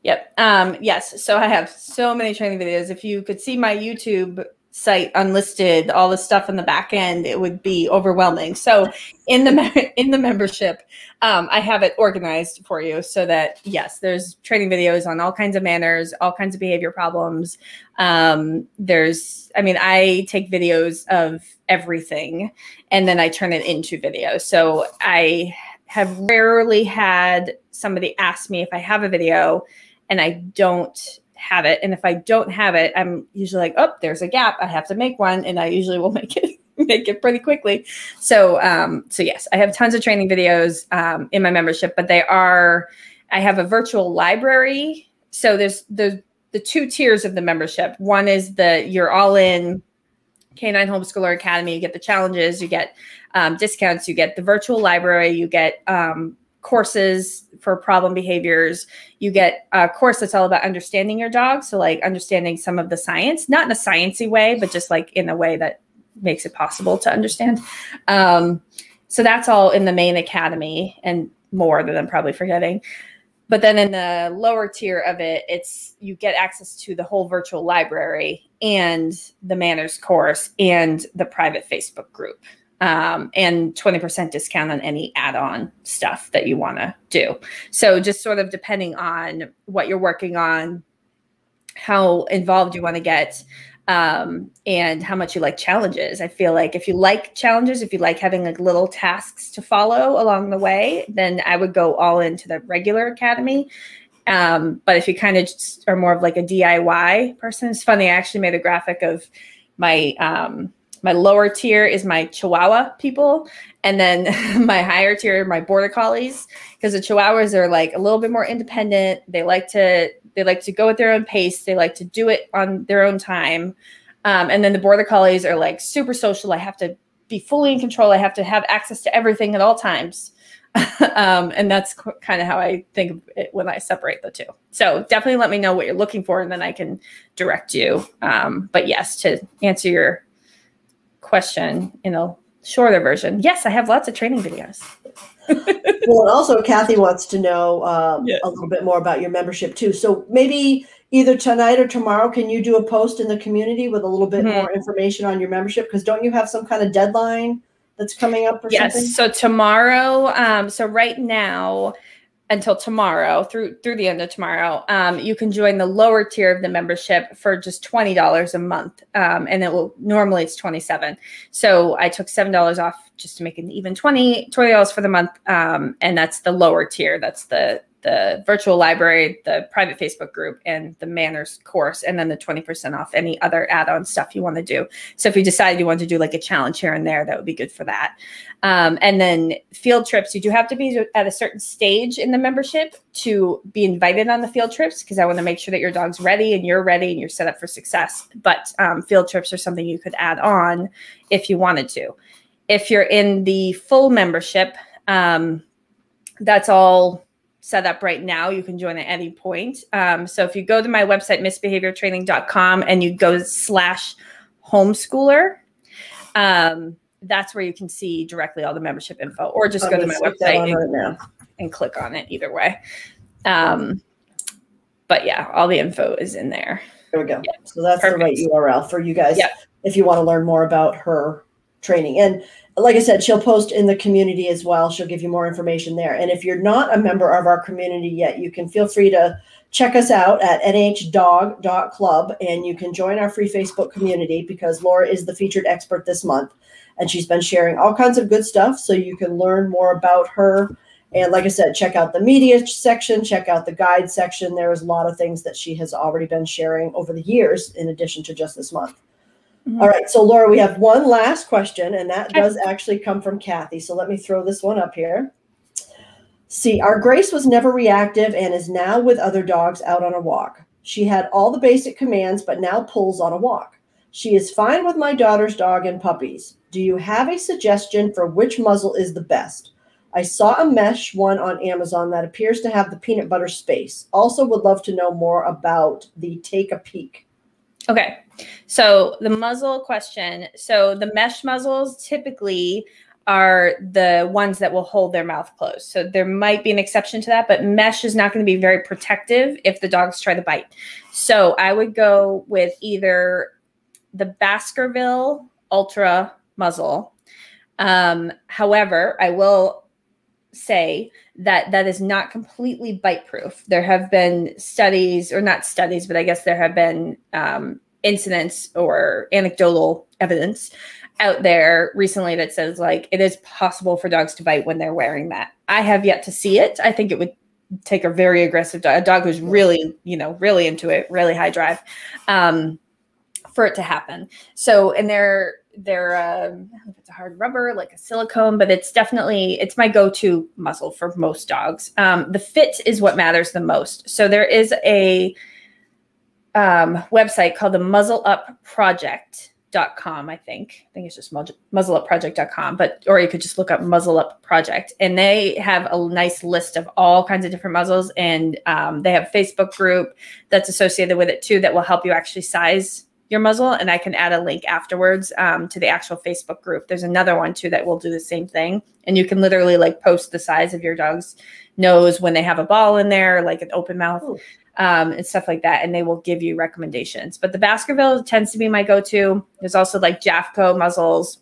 Yep. Um, yes. So I have so many training videos. If you could see my YouTube site unlisted, all the stuff in the back end, it would be overwhelming. So in the in the membership, um, I have it organized for you so that yes, there's training videos on all kinds of manners, all kinds of behavior problems. Um, there's, I mean, I take videos of everything and then I turn it into video. So I have rarely had somebody ask me if I have a video and I don't have it. And if I don't have it, I'm usually like, oh, there's a gap. I have to make one. And I usually will make it make it pretty quickly. So um, so yes, I have tons of training videos um, in my membership, but they are I have a virtual library. So there's the the two tiers of the membership. One is the you're all in Canine Homeschooler Academy. You get the challenges, you get um, discounts, you get the virtual library, you get um, courses for problem behaviors. You get a course that's all about understanding your dog. So like understanding some of the science, not in a sciency way, but just like in a way that makes it possible to understand. Um, so that's all in the main academy and more that I'm probably forgetting. But then in the lower tier of it, it's you get access to the whole virtual library and the manners course and the private Facebook group um, and 20% discount on any add-on stuff that you want to do. So just sort of depending on what you're working on, how involved you want to get, um, and how much you like challenges. I feel like if you like challenges, if you like having like little tasks to follow along the way, then I would go all into the regular academy. Um, but if you kind of are more of like a DIY person, it's funny. I actually made a graphic of my um, my lower tier is my Chihuahua people, and then my higher tier, my Border Collies, because the Chihuahuas are like a little bit more independent. They like to they like to go at their own pace. They like to do it on their own time. Um, and then the Border Collies are like super social. I have to be fully in control. I have to have access to everything at all times. um, and that's kind of how I think of it when I separate the two. So definitely let me know what you're looking for, and then I can direct you. Um, but yes, to answer your question in a shorter version, yes, I have lots of training videos. well, and also Kathy wants to know yeah. a little bit more about your membership too. So maybe either tonight or tomorrow, can you do a post in the community with a little bit mm-hmm. more information on your membership? Because don't you have some kind of deadline that's coming up? Or yes. Something? So tomorrow, um, so right now, until tomorrow through through the end of tomorrow um, you can join the lower tier of the membership for just $20 a month um, and it will normally it's 27 so i took $7 off just to make it even 20 $20 for the month um, and that's the lower tier that's the the virtual library, the private Facebook group, and the manners course, and then the 20% off any other add on stuff you want to do. So if you decide you want to do like a challenge here and there, that would be good for that. Um, and then field trips, you do have to be at a certain stage in the membership to be invited on the field trips because I want to make sure that your dog's ready and you're ready and you're set up for success. But um, field trips are something you could add on if you wanted to. If you're in the full membership, um, that's all set up right now. You can join at any point. Um, so if you go to my website, missbehaviortraining.com, and you go slash homeschooler, um, that's where you can see directly all the membership info, or just go to my website and, right and, click on it either way. Um, but yeah, all the info is in there. There we go. Yeah. So that's Perfect. the right URL for you guys yeah. if you want to learn more about her training. And like I said, she'll post in the community as well. She'll give you more information there. And if you're not a member of our community yet, you can feel free to check us out at nhdog.club and you can join our free Facebook community because Laura is the featured expert this month. And she's been sharing all kinds of good stuff so you can learn more about her. And like I said, check out the media section, check out the guide section. There's a lot of things that she has already been sharing over the years in addition to just this month. Mm-hmm. All right. So, Laura, we have one last question, and that does actually come from Kathy. So, let me throw this one up here. See, our Grace was never reactive and is now with other dogs out on a walk. She had all the basic commands, but now pulls on a walk. She is fine with my daughter's dog and puppies. Do you have a suggestion for which muzzle is the best? I saw a mesh one on Amazon that appears to have the peanut butter space. Also, would love to know more about the take a peek. Okay. So the muzzle question. So the mesh muzzles typically are the ones that will hold their mouth closed. So there might be an exception to that, but mesh is not going to be very protective if the dogs try to bite. So I would go with either the Baskerville Ultra muzzle. Um, however, I will say that that is not completely bite proof. There have been studies, or not studies, but I guess there have been um, incidents or anecdotal evidence out there recently that says like it is possible for dogs to bite when they're wearing that. I have yet to see it. I think it would take a very aggressive dog, a dog who's really, you know, really into it, really high drive, um, for it to happen. So, and they're they're um, it's a hard rubber like a silicone, but it's definitely it's my go-to muzzle for most dogs. Um, the fit is what matters the most. So there is a um, website called the Muzzle Up Project dot com i think. I think it's just muzzleupproject.com but or you could just look up muzzle up project and they have a nice list of all kinds of different muzzles and um, they have a facebook group that's associated with it too that will help you actually size your muzzle and i can add a link afterwards um, to the actual facebook group. There's another one too that will do the same thing and you can literally like post the size of your dog's nose when they have a ball in there like an open mouth um, and stuff like that and they will give you recommendations but the baskerville tends to be my go-to there's also like jafco muzzles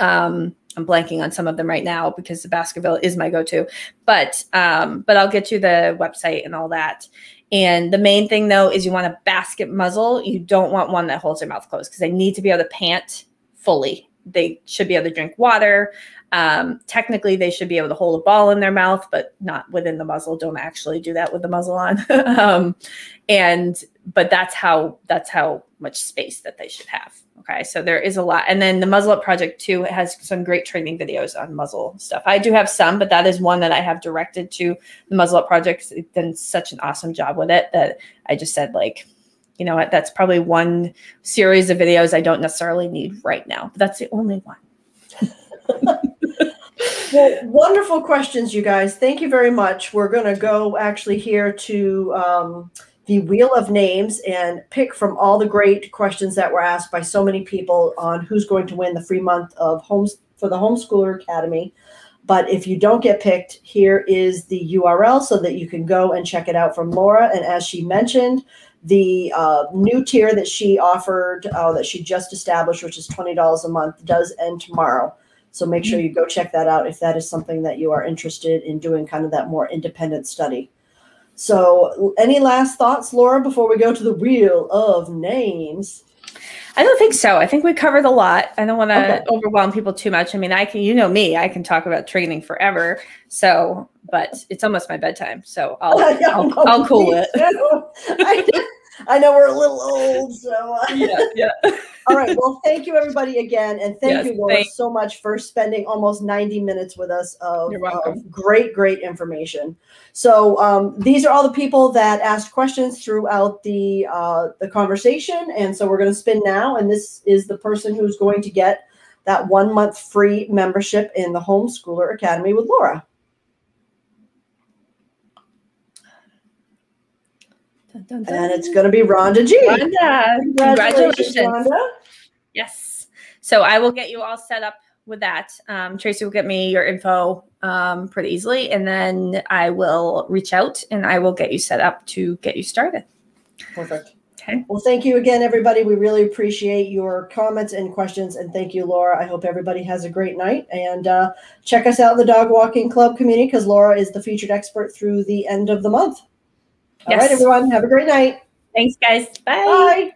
um, I'm blanking on some of them right now because the Baskerville is my go-to, but um, but I'll get you the website and all that. And the main thing though is you want a basket muzzle. You don't want one that holds your mouth closed because they need to be able to pant fully. They should be able to drink water. Um, technically, they should be able to hold a ball in their mouth, but not within the muzzle. Don't actually do that with the muzzle on. um, and but that's how that's how much space that they should have. Okay, so there is a lot. And then the Muzzle Up Project too has some great training videos on muzzle stuff. I do have some, but that is one that I have directed to the Muzzle Up Project. It's done such an awesome job with it that I just said like, you know what, that's probably one series of videos I don't necessarily need right now. But that's the only one. well, wonderful questions, you guys. Thank you very much. We're going to go actually here to um, the wheel of names and pick from all the great questions that were asked by so many people on who's going to win the free month of homes for the homeschooler academy but if you don't get picked here is the url so that you can go and check it out from laura and as she mentioned the uh, new tier that she offered uh, that she just established which is $20 a month does end tomorrow. So make sure you go check that out if that is something that you are interested in doing kind of that more independent study. So, any last thoughts, Laura, before we go to the wheel of names? I don't think so. I think we covered a lot. I don't want to Okay. overwhelm people too much. I mean, I can, you know me, I can talk about training forever. So, but it's almost my bedtime, so I'll, I'll, I'll cool it. I, know we're a little old, so. Uh, Yeah, yeah. All right. Well, thank you everybody again, and thank Yes, you Laura so much for spending almost ninety minutes with us of, of great, great information. So um, these are all the people that asked questions throughout the uh, the conversation, and so we're going to spin now, and this is the person who's going to get that one month free membership in the Homeschooler Academy with Laura. Dun, dun, dun. And it's going to be Rhonda G. Rhonda, congratulations. Rhonda. Yes. So I will get you all set up with that. Um, Traci will get me your info um, pretty easily, and then I will reach out and I will get you set up to get you started. Perfect. Okay. Well, thank you again, everybody. We really appreciate your comments and questions. And thank you, Laura. I hope everybody has a great night. And uh, check us out in the Dog Walking Club community because Laura is the featured expert through the end of the month. All right, Yes. everyone. Have a great night. Thanks, guys. Bye. Bye.